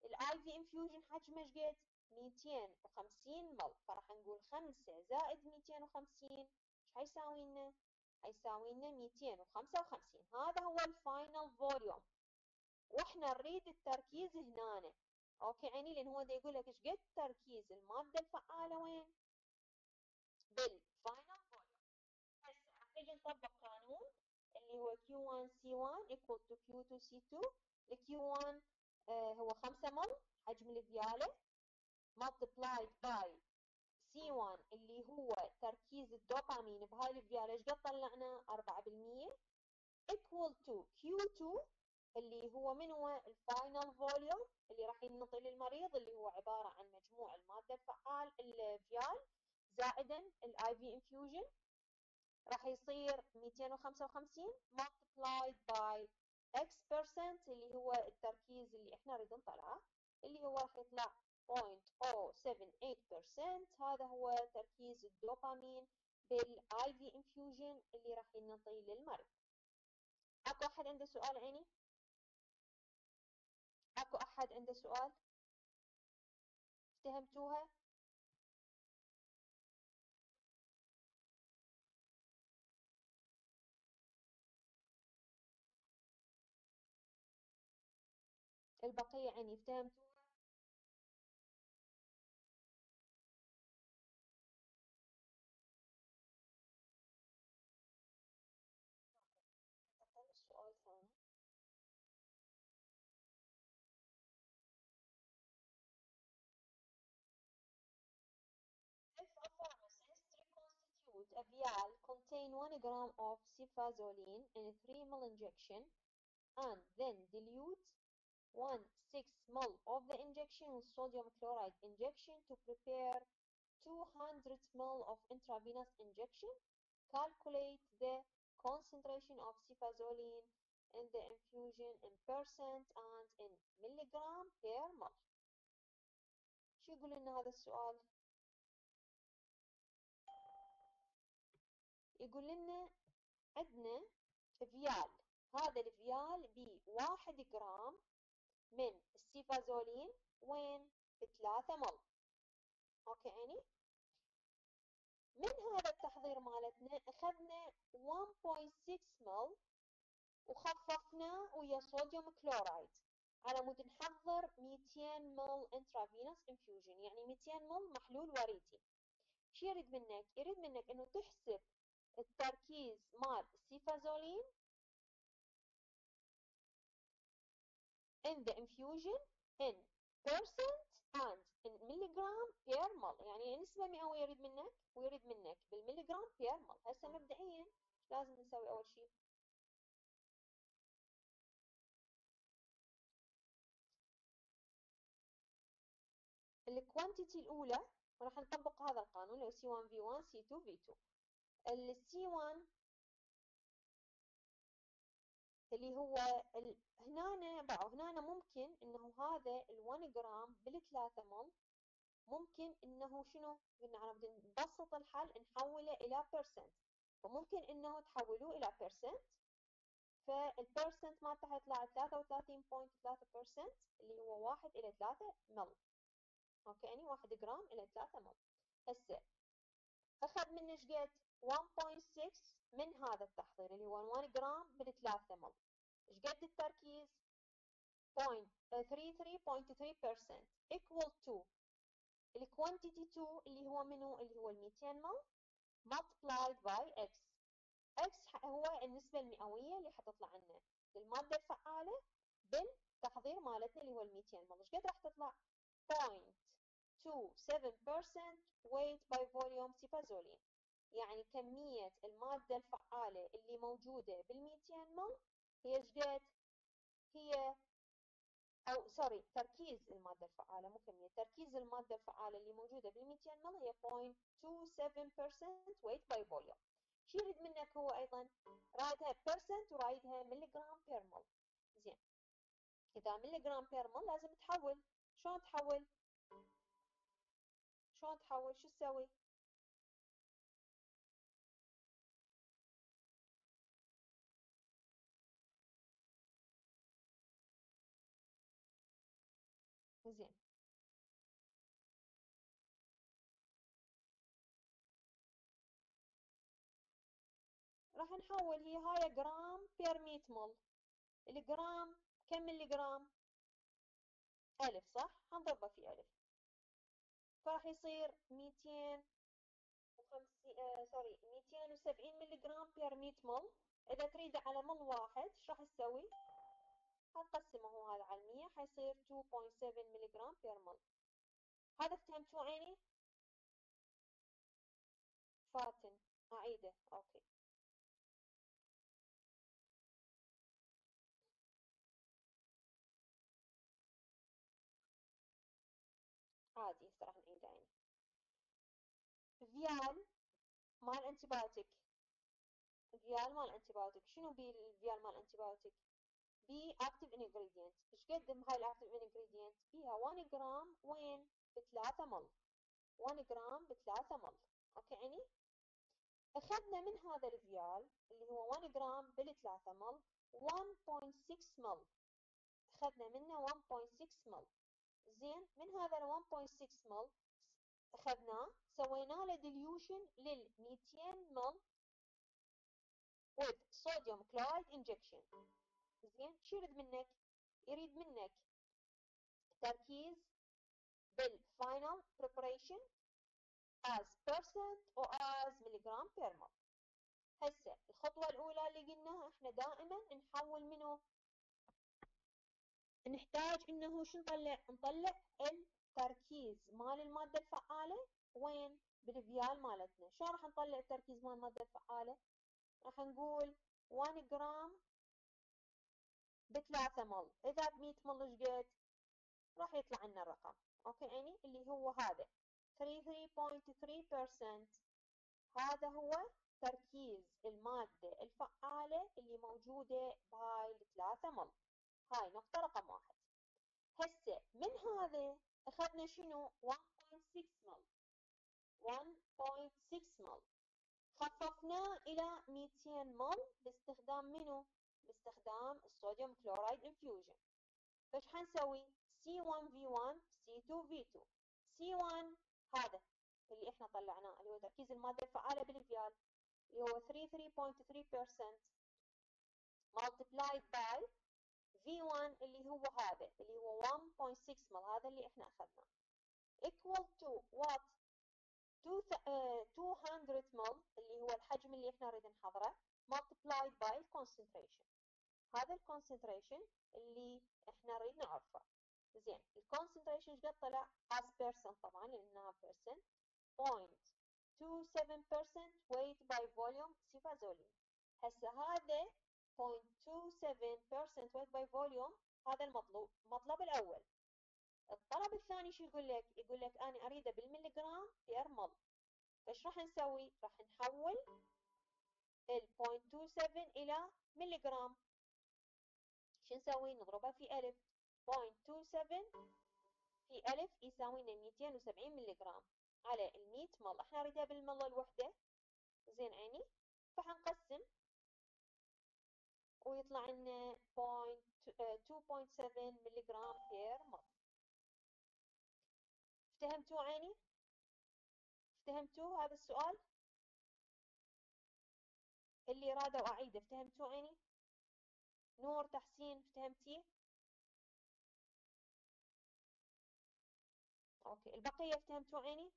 ال IV infusion حجمه إيش قد؟ 250 مل. فراح نقول 5 زائد 250 إيش حيساوي لنا؟ حيساوي لنا 255 هذا هو ال final volume. وإحنا نريد التركيز هنا أوكي عيني لأن هو دا يقول لك إيش قد تركيز المادة الفعالة وين؟ بال final volume. هسه راح نطبق قانون اللي هو Q1C1 equal to Q2C2 ال Q1 آه هو 5 مل. حجم ال vial ة multiplied by C1 اللي هو تركيز الدوبامين بهاي إيش قد طلعنا؟ 4% equal to Q2 اللي هو من هو؟ ال final volume اللي راح ينطي للمريض اللي هو عبارة عن مجموع المادة الفعال ال vial زائدا ال IV infusion راح يصير 255 multiplied by x percent اللي هو التركيز اللي إحنا نريد نطلعه اللي هو راح يطلع 0.078% هذا هو تركيز الدوبامين بال IV infusion اللي راح ينطي للمريض أكو أحد عنده سؤال عيني؟ أكو أحد عنده سؤال؟ فهمتوها البقية عيني فهمتوها a vial contain 1 gram of cefazolin in a 3 ml injection and then dilute 1 6 ml of the injection with sodium chloride injection to prepare 200 ml of intravenous injection. Calculate the concentration of cefazolin in the infusion in percent and in milligram per ml. شو يقول لنا هذا السؤال؟ يقول لنا عندنا vial هذا ال vial ب واحد جرام من ال cefazolin وين؟ بثلاثة مل. أوكي عيني؟ من هذا التحضير مالتنا أخذنا 1.6 مل وخففناه ويا sodium chloride. على مود نحضر 200 مل intravenous infusion يعني 200 مل محلول وريدي. شو يريد منك؟ يريد منك إنه تحسب التركيز مال السيفازولين in the infusion in percent and in milligram per ml يعني نسبة مئوية يريد منك ويريد منك بالمليجرام per ml هسه مبدئيا لازم نسوي أول شيء ال quantity الأولى راح نطبق هذا القانون اللي هو C1V1 C2V2 ال C1 اللي هو ال... هنا باوعوا هنا ممكن إنه هذا ال1 جرام بالثلاثة مل ممكن إنه شنو؟ قلنا نبسط الحل نحوله إلى percent فممكن إنه تحولوه إلى percent فال percent مالته حيطلع 33.3% اللي هو واحد إلى ثلاثة مل أوكي يعني واحد جرام إلى ثلاثة مل هسه أخذ من إيش قد 1.6 من هذا التحضير اللي هو 1 جرام من 3 مل إيش قد التركيز؟ 33.3% equal to ال quantity 2 اللي هو منو؟ اللي هو ال 200 مل multiplied by x. x هو النسبة المئوية اللي حتطلع لنا للمادة الفعالة بالتحضير مالتنا اللي هو ال 200 مل إيش قد راح تطلع؟ 0.27% weight by volume سيفازولين يعني كمية المادة الفعالة اللي موجودة بالميتين مل هي شقد هي أو سوري تركيز المادة الفعالة مو كمية تركيز المادة الفعالة اللي موجودة بالميتين مل هي 0.27% weight by volume. شو يريد منك هو أيضا؟ رايدها percent ورايدها مليجرام بير مل زين إذا مليجرام بير مل لازم تحول. شلون تحول؟ شلون تحول؟ شو تسوي؟ زين راح نحول هي هاي جرام per ميت مل الجرام كم ملي جرام ألف صح؟ هنضربه في ألف. فراح يصير ميتين وخمسين آه sorry ميتين وسبعين ملي جرام per ميت مل إذا تريده على مل واحد إيش راح تسوي؟ هنقسمه هذا على 100 حيصير 2.7 ملغ per مل هذا فهمتوا عيني فاتن. أعيده. okay. عادي هسه راح نعيده عيني vial مال antibiotic vial مال antibiotic شنو بي ال vial مال antibiotic بي active ingredient إيش قد هاي ال active ingredient بيها 1 جرام وين؟ ب 3 مل. 1 جرام ب 3 مل. okay يعني أخذنا من هذا ال vial اللي هو 1 جرام بال 3 مل 1.6 مل. أخذنا منه 1.6 مل. زين من هذا ال 1.6 مل اخذناه سوينا له dilution لل 200 مل with sodium chloride injection. زين شو يريد منك يريد منك تركيز بال final preparation as percent or as milligram per ml. هسه الخطوة الأولى اللي قلناها إحنا دائما نحول منه نحتاج إنه شو نطلع؟ نطلع التركيز مال المادة الفعالة وين؟ بال vial مالتنا. شلون راح نطلع التركيز مال المادة الفعالة؟ راح نقول 1 جرام بثلاثة مل إذا بمية مل إيش قد؟ راح يطلع لنا الرقم. okay عيني؟ اللي هو هذا. 33.3% هذا هو تركيز المادة الفعالة اللي موجودة بهاي الثلاثة مل هاي نقطة رقم واحد. هسه من هذا أخذنا شنو؟ 1.6 مل 1.6 مل خففناه إلى 200 مل باستخدام منو؟ باستخدام ال sodium chloride infusion. فايش حنسوي؟ C1V1 C2V2 C1 هذا اللي إحنا طلعناه اللي هو تركيز المادة الفعالة بال vial اللي هو 33.3% multiplied by V1 اللي هو هذا اللي هو 1.6 مل هذا اللي إحنا أخذناه. equal to what 200 مل اللي هو الحجم اللي إحنا نريد نحضره multiplied by concentration. هذا ال concentration اللي إحنا نريد نعرفه. زين ال concentration قد طلع as percent طبعا لانها percent. 0.27% weight by volume cefazolin هسه هذا 0.27% weight by volume هذا المطلوب المطلب الأول. الطلب الثاني شو يقول لك؟ يقول لك أنا أريده بالمليغرام بير مل فايش راح نسوي؟ راح نحول ال 0.27 إلى مليغرام شو نضربها في ألف. 0.27 في ألف يساوي لنا 270 ملي على ال 100 مل إحنا نريدها بالمل الوحدة. زين عيني. فحنقسم. ويطلع لنا 2.7 ملي جرام per مل افتهمتوا عيني؟ افتهمتوا هذا السؤال؟ اللي رادوا أعيده افتهمتوا عيني؟ نور تحسين افتهمتي okay البقية افتهمتوا عيني؟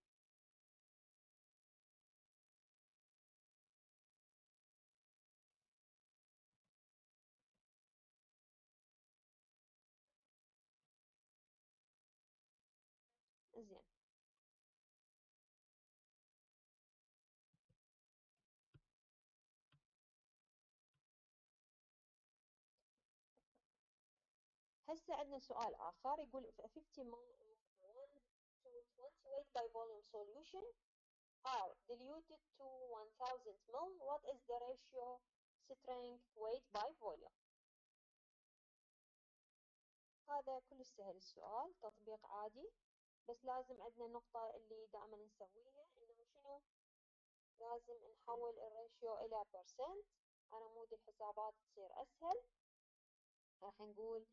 زين. هسه عندنا سؤال آخر يقول 50 mol of 1 to 20 weight by volume solution are diluted to 1000 ml. What is the ratio strength weight by volume? هذا كل سهل السؤال تطبيق عادي. بس لازم عندنا نقطة اللي دائما نسويها إنه شنو؟ لازم نحول ال ratio إلى percent. على مود الحسابات تصير أسهل. راح نقول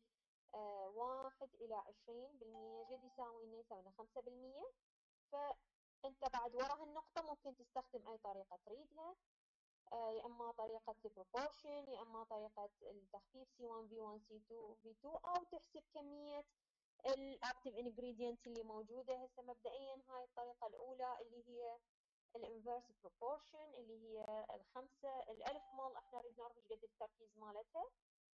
واحد إلى عشرين بالمية جد يساوي لنا يساوي لنا خمسة بالمية. فأنت بعد ورا هالنقطة ممكن تستخدم أي طريقة تريدها. آه يا إما طريقة ال proportion يا إما طريقة التخفيف C1 V1 C2 V2 أو تحسب كمية ال active ingredient اللي موجودة هسه مبدئيا. هاي الطريقة الأولى اللي هي ال inverse proportion اللي هي الخمسة الألف مل. إحنا نريد نعرف إيش قد التركيز مالتها.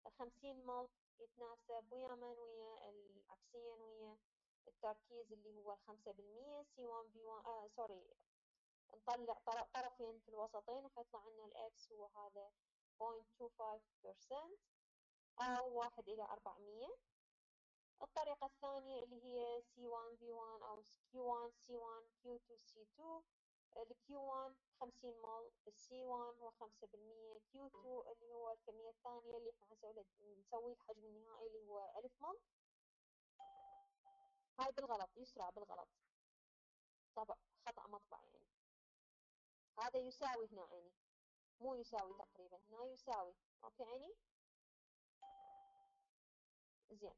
الخمسين مل يتناسب ويا من ويا العكسين ويا التركيز اللي هو الخمسة بالمية C1 V1 آه sorry نطلع طرفين في الوسطين وحيطلع عنا ال X هو هذا 0.25% أو واحد إلى أربعمية. الطريقة الثانية اللي هي C1 V1 أو Q1 C1 Q2 C2 ال Q1 50 مول ال C1 هو 5% Q2 اللي هو الكمية الثانية اللي إحنا نسوي الحجم النهائي اللي هو 1000 مول. هاي بالغلط يسرع بالغلط. طبع خطأ مطبع يعني. هذا يساوي هنا عيني مو يساوي تقريبا هنا يساوي. okay عيني زين.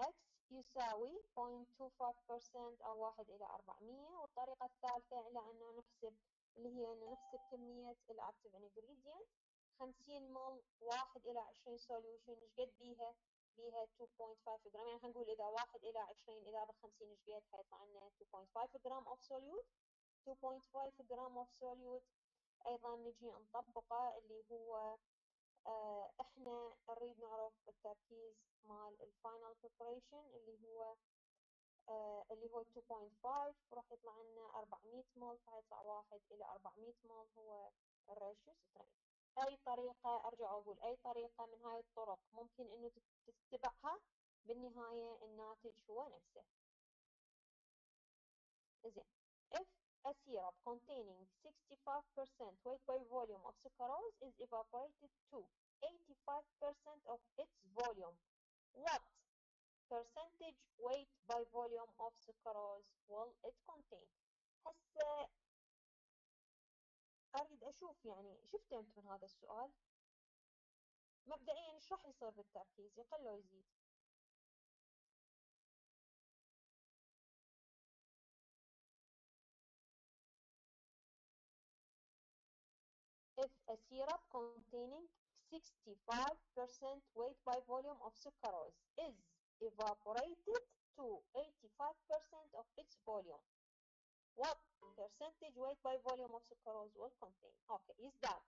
X يساوي 0.25% أو واحد إلى أربعمية والطريقة الثالثة إلى أن نحسب اللي هي أن نحسب كمية ال active ingredient. خمسين مل واحد إلى عشرين solution إيش قد بيها؟ بيها 2.5 جرام يعني خلينا نقول إذا واحد إلى عشرين إذا بخمسين إيش قد؟ حيطلع لنا 2.5 جرام of solute. 2.5 جرام of solute. أيضا نجي نطبقه اللي هو إحنا نريد نعرف التركيز مال ال final preparation اللي هو آه اللي هو 2.5 راح يطلع لنا 400 مل فيطلع واحد إلى 400 مل هو ال ratio أي طريقة أرجع أقول أي طريقة من هاي الطرق ممكن إنه تتبعها؟ بالنهاية الناتج هو نفسه. زين. a syrup containing 65% weight by volume of sucrose is evaporated to 85% of its volume. What percentage weight by volume of sucrose will it contain? هسه أريد أشوف يعني شفت أنت من هذا السؤال مبدئيا ايش راح يصير بالتركيز يقل أو يزيد؟ If a syrup containing 65% weight by volume of sucrose is evaporated to 85% of its volume. What percentage weight by volume of sucrose will contain? Okay, يزداد.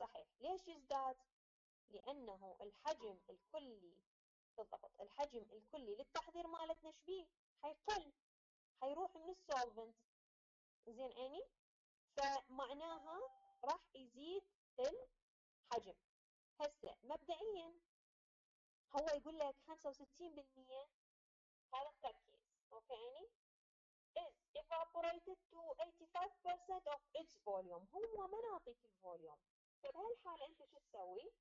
صحيح. ليش يزداد؟ لأنه الحجم الكلي بالضبط الحجم الكلي للتحضير مالتنا شبيه؟ حيقل حيروح من ال solvent زين عيني؟ فمعناها راح يزيد الحجم. هسه مبدئيا هو يقول لك 65% هذا التركيز أوكي؟ يعني is evaporated to 85% of its volume. هو ما نعطيك ال volume فبهالحالة أنت شو تسوي؟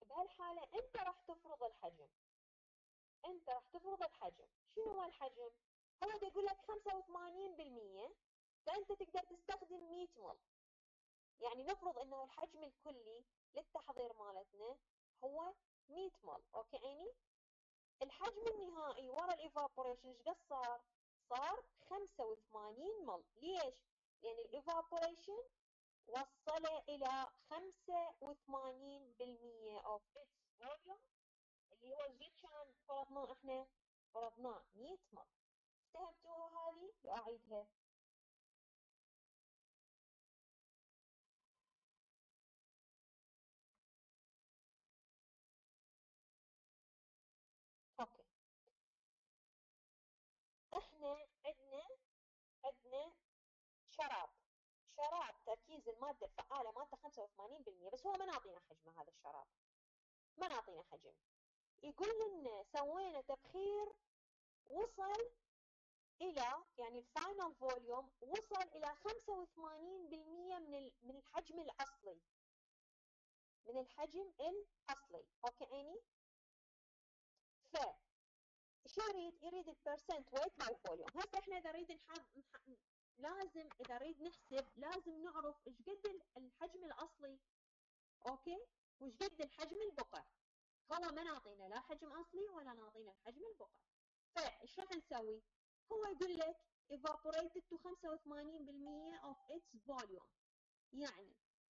بهالحالة أنت راح تفرض الحجم. أنت راح تفرض الحجم. شنو هو الحجم؟ هو يقول لك 85% فأنت تقدر تستخدم 100 مل يعني نفرض إنه الحجم الكلي للتحضير مالتنا هو 100 مل أوكي عيني؟ الحجم النهائي ورا ال evaporation إيش قد صار؟ صار 85 مل ليش؟ لأن الإيفابوريشن وصله إلى 85% of its volume اللي هو زيت كان فرضناه إحنا فرضناه 100 مل فهمتوها هذه؟ أعيدها. شراب. شراب تركيز المادة الفعالة مالته 85% بس هو ما نعطينا حجم هذا الشراب. ما نعطينا حجم. يقول لنا سوينا تبخير وصل إلى يعني ال final volume وصل إلى 85% من من الحجم الأصلي. من الحجم الأصلي. أوكي عيني؟ ف شو يريد؟ يريد ال percent weight by volume، هسه إحنا إذا نريد لازم إذا نريد نحسب لازم نعرف إيش قد الحجم الأصلي أوكي؟ وإيش قد الحجم البقع. هو ما نعطينا لا حجم أصلي ولا نعطينا الحجم البقع. فايش راح نسوي؟ هو يقول لك evaporated to 85% of its volume يعني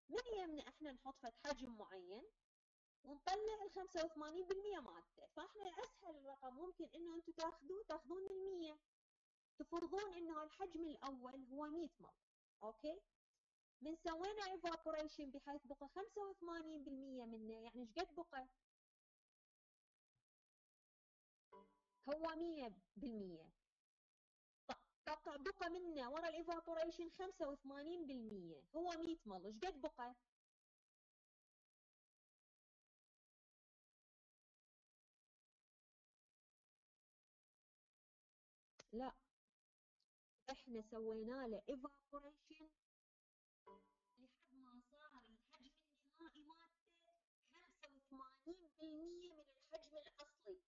من يمنا إحنا نحط فد حجم معين ونطلع ال 85% مالته فإحنا أسهل الرقم ممكن إنه أنتم تاخذوه تاخذون ال 100 تفرضون إنه الحجم الأول هو 100 مل أوكي؟ من سوينا evaporation بحيث بقى 85% منه يعني إيش قد بقى؟ هو 100% بقى بقى منا ورا ال evaporation 85% هو 100 مل إيش قد بقى؟ لا. إحنا سوينا له evaporation لحد ما صار الحجم النهائي مالته 85% من الحجم الأصلي.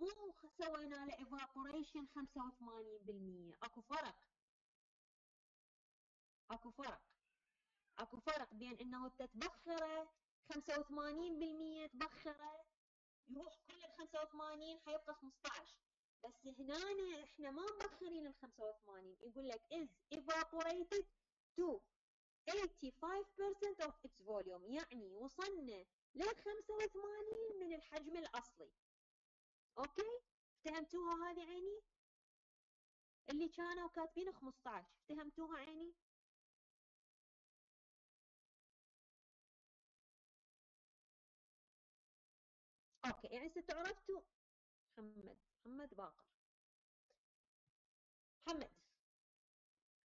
مو سوينا له evaporation 85% أكو فرق. أكو فرق. أكو فرق بين إنه تتبخره 85% تبخره يروح كل ال 85 حيبقى 15 بس هنا إحنا ما مبخرين ال 85 يقول لك is evaporated to 85% of its volume. يعني وصلنا لل 85 من الحجم الأصلي. أوكي؟ افتهمتوها هذه عيني؟ اللي كانوا كاتبين 15 افتهمتوها عيني؟ أوكي يعني ستعرفتوا محمد. محمد باقر. محمد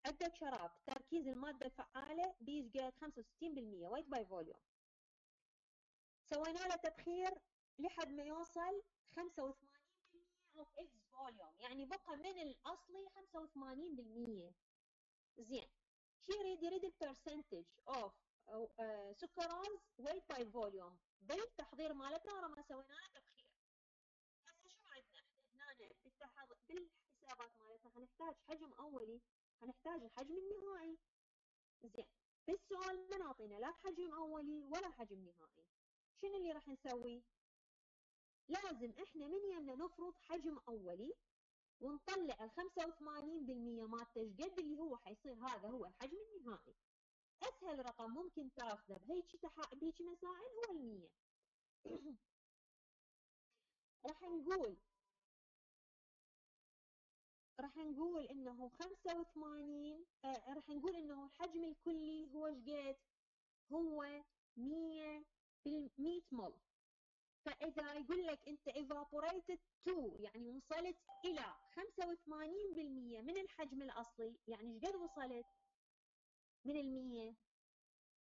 عندك شراب تركيز المادة الفعالة بيش قد 65% weight by volume سوينا له تبخير لحد ما يوصل 85% of its volume يعني بقى من الأصلي 85% زين شي يريد يريد ال percentage of sucrose weight by volume بالتحضير مالتنا ورا ما سوينا له تبخير هسه شو عندنا إحنا هنا حنحتاج حجم أولي حنحتاج الحجم النهائي. زين بالسؤال ما نعطينا لا حجم أولي ولا حجم نهائي. شنو اللي راح نسوي؟ لازم إحنا من يمنا نفرض حجم أولي ونطلع ال 85% مالته قد اللي هو حيصير هذا هو الحجم النهائي. أسهل رقم ممكن تاخذه بهيجي تح... بهيجي مسائل هو ال 100 راح نقول راح نقول إنه 85 آه راح نقول إنه الحجم الكلي هو إيش قد؟ هو 100 100 مول. فإذا يقول لك أنت evaporated to يعني وصلت إلى 85% من الحجم الأصلي يعني قد وصلت؟ من المية.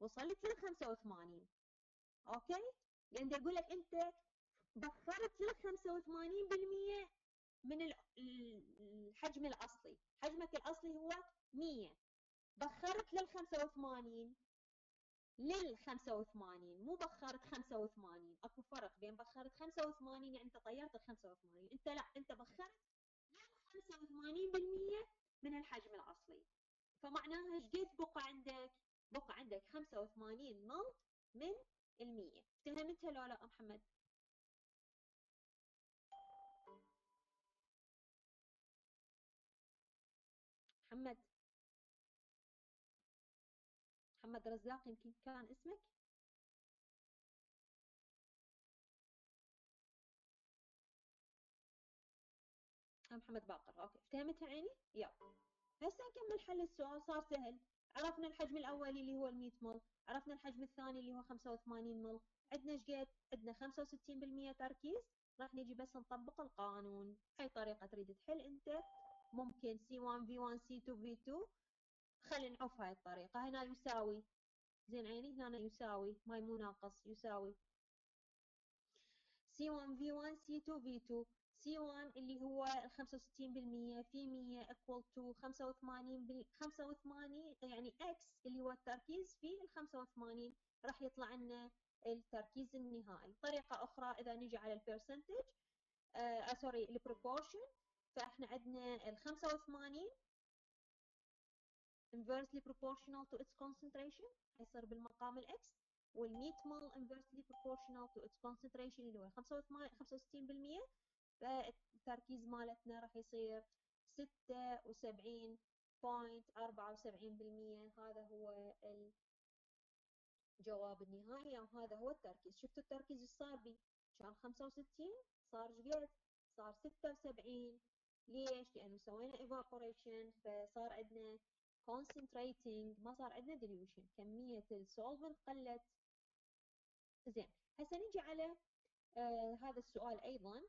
وصلت لل 85 أوكي؟ يعني يقول لك أنت بخرت لل 85% من الحجم الأصلي. حجمك الأصلي هو 100 بخرت لل 85 لل 85 مو بخرت 85 أكو فرق بين بخرت 85 يعني أنت طيرت ال 85 أنت لا أنت بخرت لل 85% من الحجم الأصلي. فمعناها إيش؟ قد بقى عندك؟ بقى عندك 85 ملت من المية. افتهمتها لو لا محمد؟ محمد. محمد رزاق يمكن كان اسمك؟ محمد باقر. أوكي. افتهمتها عيني؟ يلا. هسه نكمل حل السؤال. صار سهل. عرفنا الحجم الأولي اللي هو ال 100 مل عرفنا الحجم الثاني اللي هو 85 مل عندنا إيش قد؟ عندنا 65% تركيز. راح نجي بس نطبق القانون. اي طريقة تريد تحل أنت. ممكن C1 V1 C2 V2 خلينا نعوف هاي الطريقة. هنا يساوي. زين عيني؟ هنا يساوي. ماي مو ناقص. يساوي. C1 V1 C2 V2 C1 اللي هو 65% في 100 equal to 85 بال 85 يعني X اللي هو التركيز في ال 85 راح يطلع لنا التركيز النهائي. طريقة أخرى إذا نجي على ال percentage آه sorry ال proportion فإحنا عندنا ال 85 inversely proportional to its concentration حيصير بالمقام ال X وال 100 مل inversely proportional to its concentration اللي هو 65% فالتركيز مالتنا راح يصير ستة وسبعين point أربعة وسبعين بالمية. هذا هو الجواب النهائي أو هذا هو التركيز. شفتوا التركيز إيش صار بي؟ كان خمسة وستين صار قد صار ستة وسبعين ليش؟ لأنه سوينا evaporation فصار عندنا concentrating ما صار عندنا dilution كمية السولفنت قلت. زين هسه نجي على آه هذا السؤال أيضا.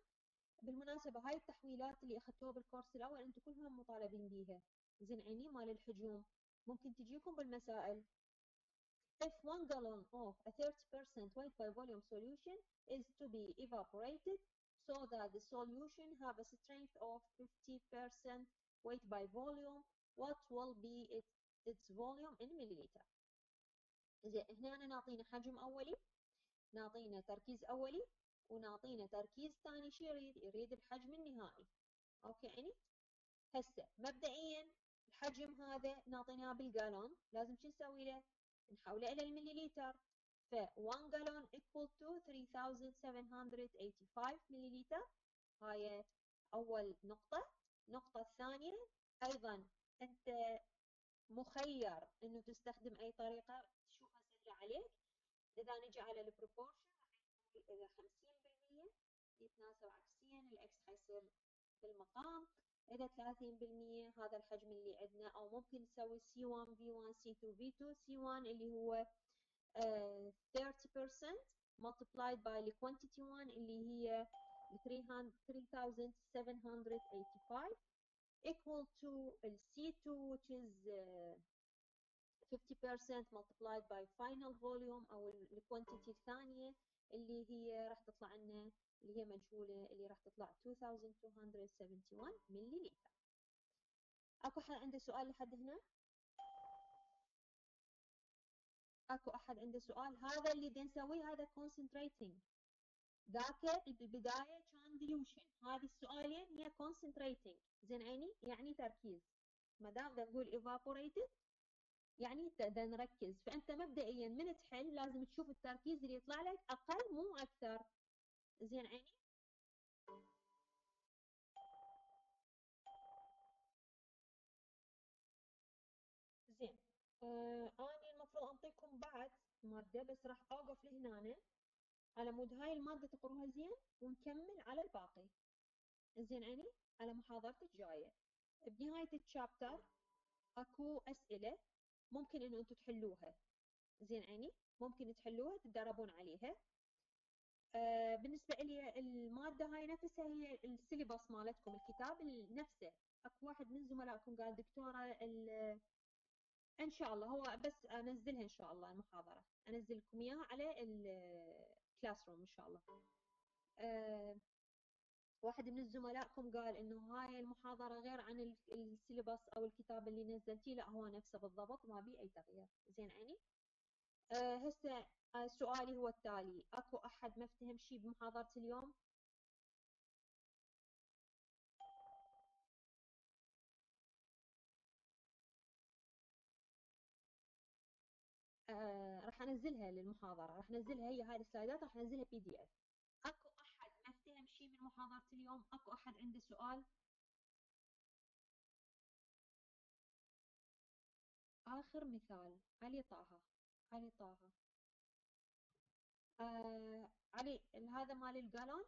بالمناسبة هاي التحويلات اللي أخذتوها بالكورس الأول أنتم كلهم مطالبين بيها. زين عيني مال الحجوم. ممكن تجيكم بالمسائل. If one gallon of a 30% weight by volume solution is to be evaporated so that the solution have a strength of 50% weight by volume what will be its, its volume in milliliter. زين هنا نعطينا حجم أولي نعطينا تركيز أولي ونعطينا تركيز ثاني شو يريد يريد الحجم النهائي. أوكي يعني هسه مبدئيا الحجم هذا نعطيناه بالجالون لازم شو نسوي له؟ نحوله إلى المليليتر. ف 1 جالون equal to 3785 مليليتر هاي أول نقطة. النقطة الثانية أيضا أنت مخير إنه تستخدم أي طريقة. تشوفها سهلة عليك. إذا نجي على ال proportion إذا 50% يتناسب عكسيا ال X حيصير في المقام إذا 30% هذا الحجم اللي عندنا أو ممكن نسوي C1 V1 C2 V2 C1 اللي هو uh, 30% multiplied by the quantity 1 اللي هي 3785 equal to C2 which is uh, 50% multiplied by final volume أو الquantity الثانية اللي هي راح تطلع لنا اللي هي مجهولة اللي راح تطلع 2271 ملي لتر أكو احد عنده سؤال لحد هنا؟ أكو أحد عنده سؤال؟ هذا اللي بدنا نسويه هذا concentrating. ذاك بالبداية كان dilution هذه السؤالين هي concentrating. زين عيني؟ يعني تركيز. ما دام نقول evaporated يعني بدنا نركز فأنت مبدئيا من تحل؟ لازم تشوف التركيز اللي يطلع لك أقل مو أكثر. زين عيني؟ زين. آه بعد مادة بس راح أوقف لهنا على مود هاي المادة تقروها زين ونكمل على الباقي. زين عيني؟ على محاضرتي الجايه بنهاية الشابتر أكو أسئلة ممكن إنه أنتم تحلوها. زين عيني؟ ممكن تحلوها تتدربون عليها. آه بالنسبة لي المادة هاي نفسها هي السيلبس مالتكم الكتاب نفسه. أكو واحد من زملائكم قال دكتورة إن شاء الله. هو بس أنزلها إن شاء الله المحاضرة. انزل لكم إياها على ال classroom إن شاء الله. آه واحد من زملائكم قال إنه هاي المحاضرة غير عن ال syllabus أو الكتاب اللي نزلتيه. لا هو نفسه بالضبط ما بيه أي تغيير. زين عيني؟ آه هسه آه سؤالي هو التالي. أكو أحد ما افتهم شيء بمحاضرة اليوم؟ راح انزلها للمحاضرة راح انزلها هي هاي ال slideات راح انزلها PDF أكو أحد ما افتهم شيء من محاضرة اليوم؟ أكو أحد عنده سؤال؟ آخر مثال علي طه علي طه. آه علي هذا مال الجالون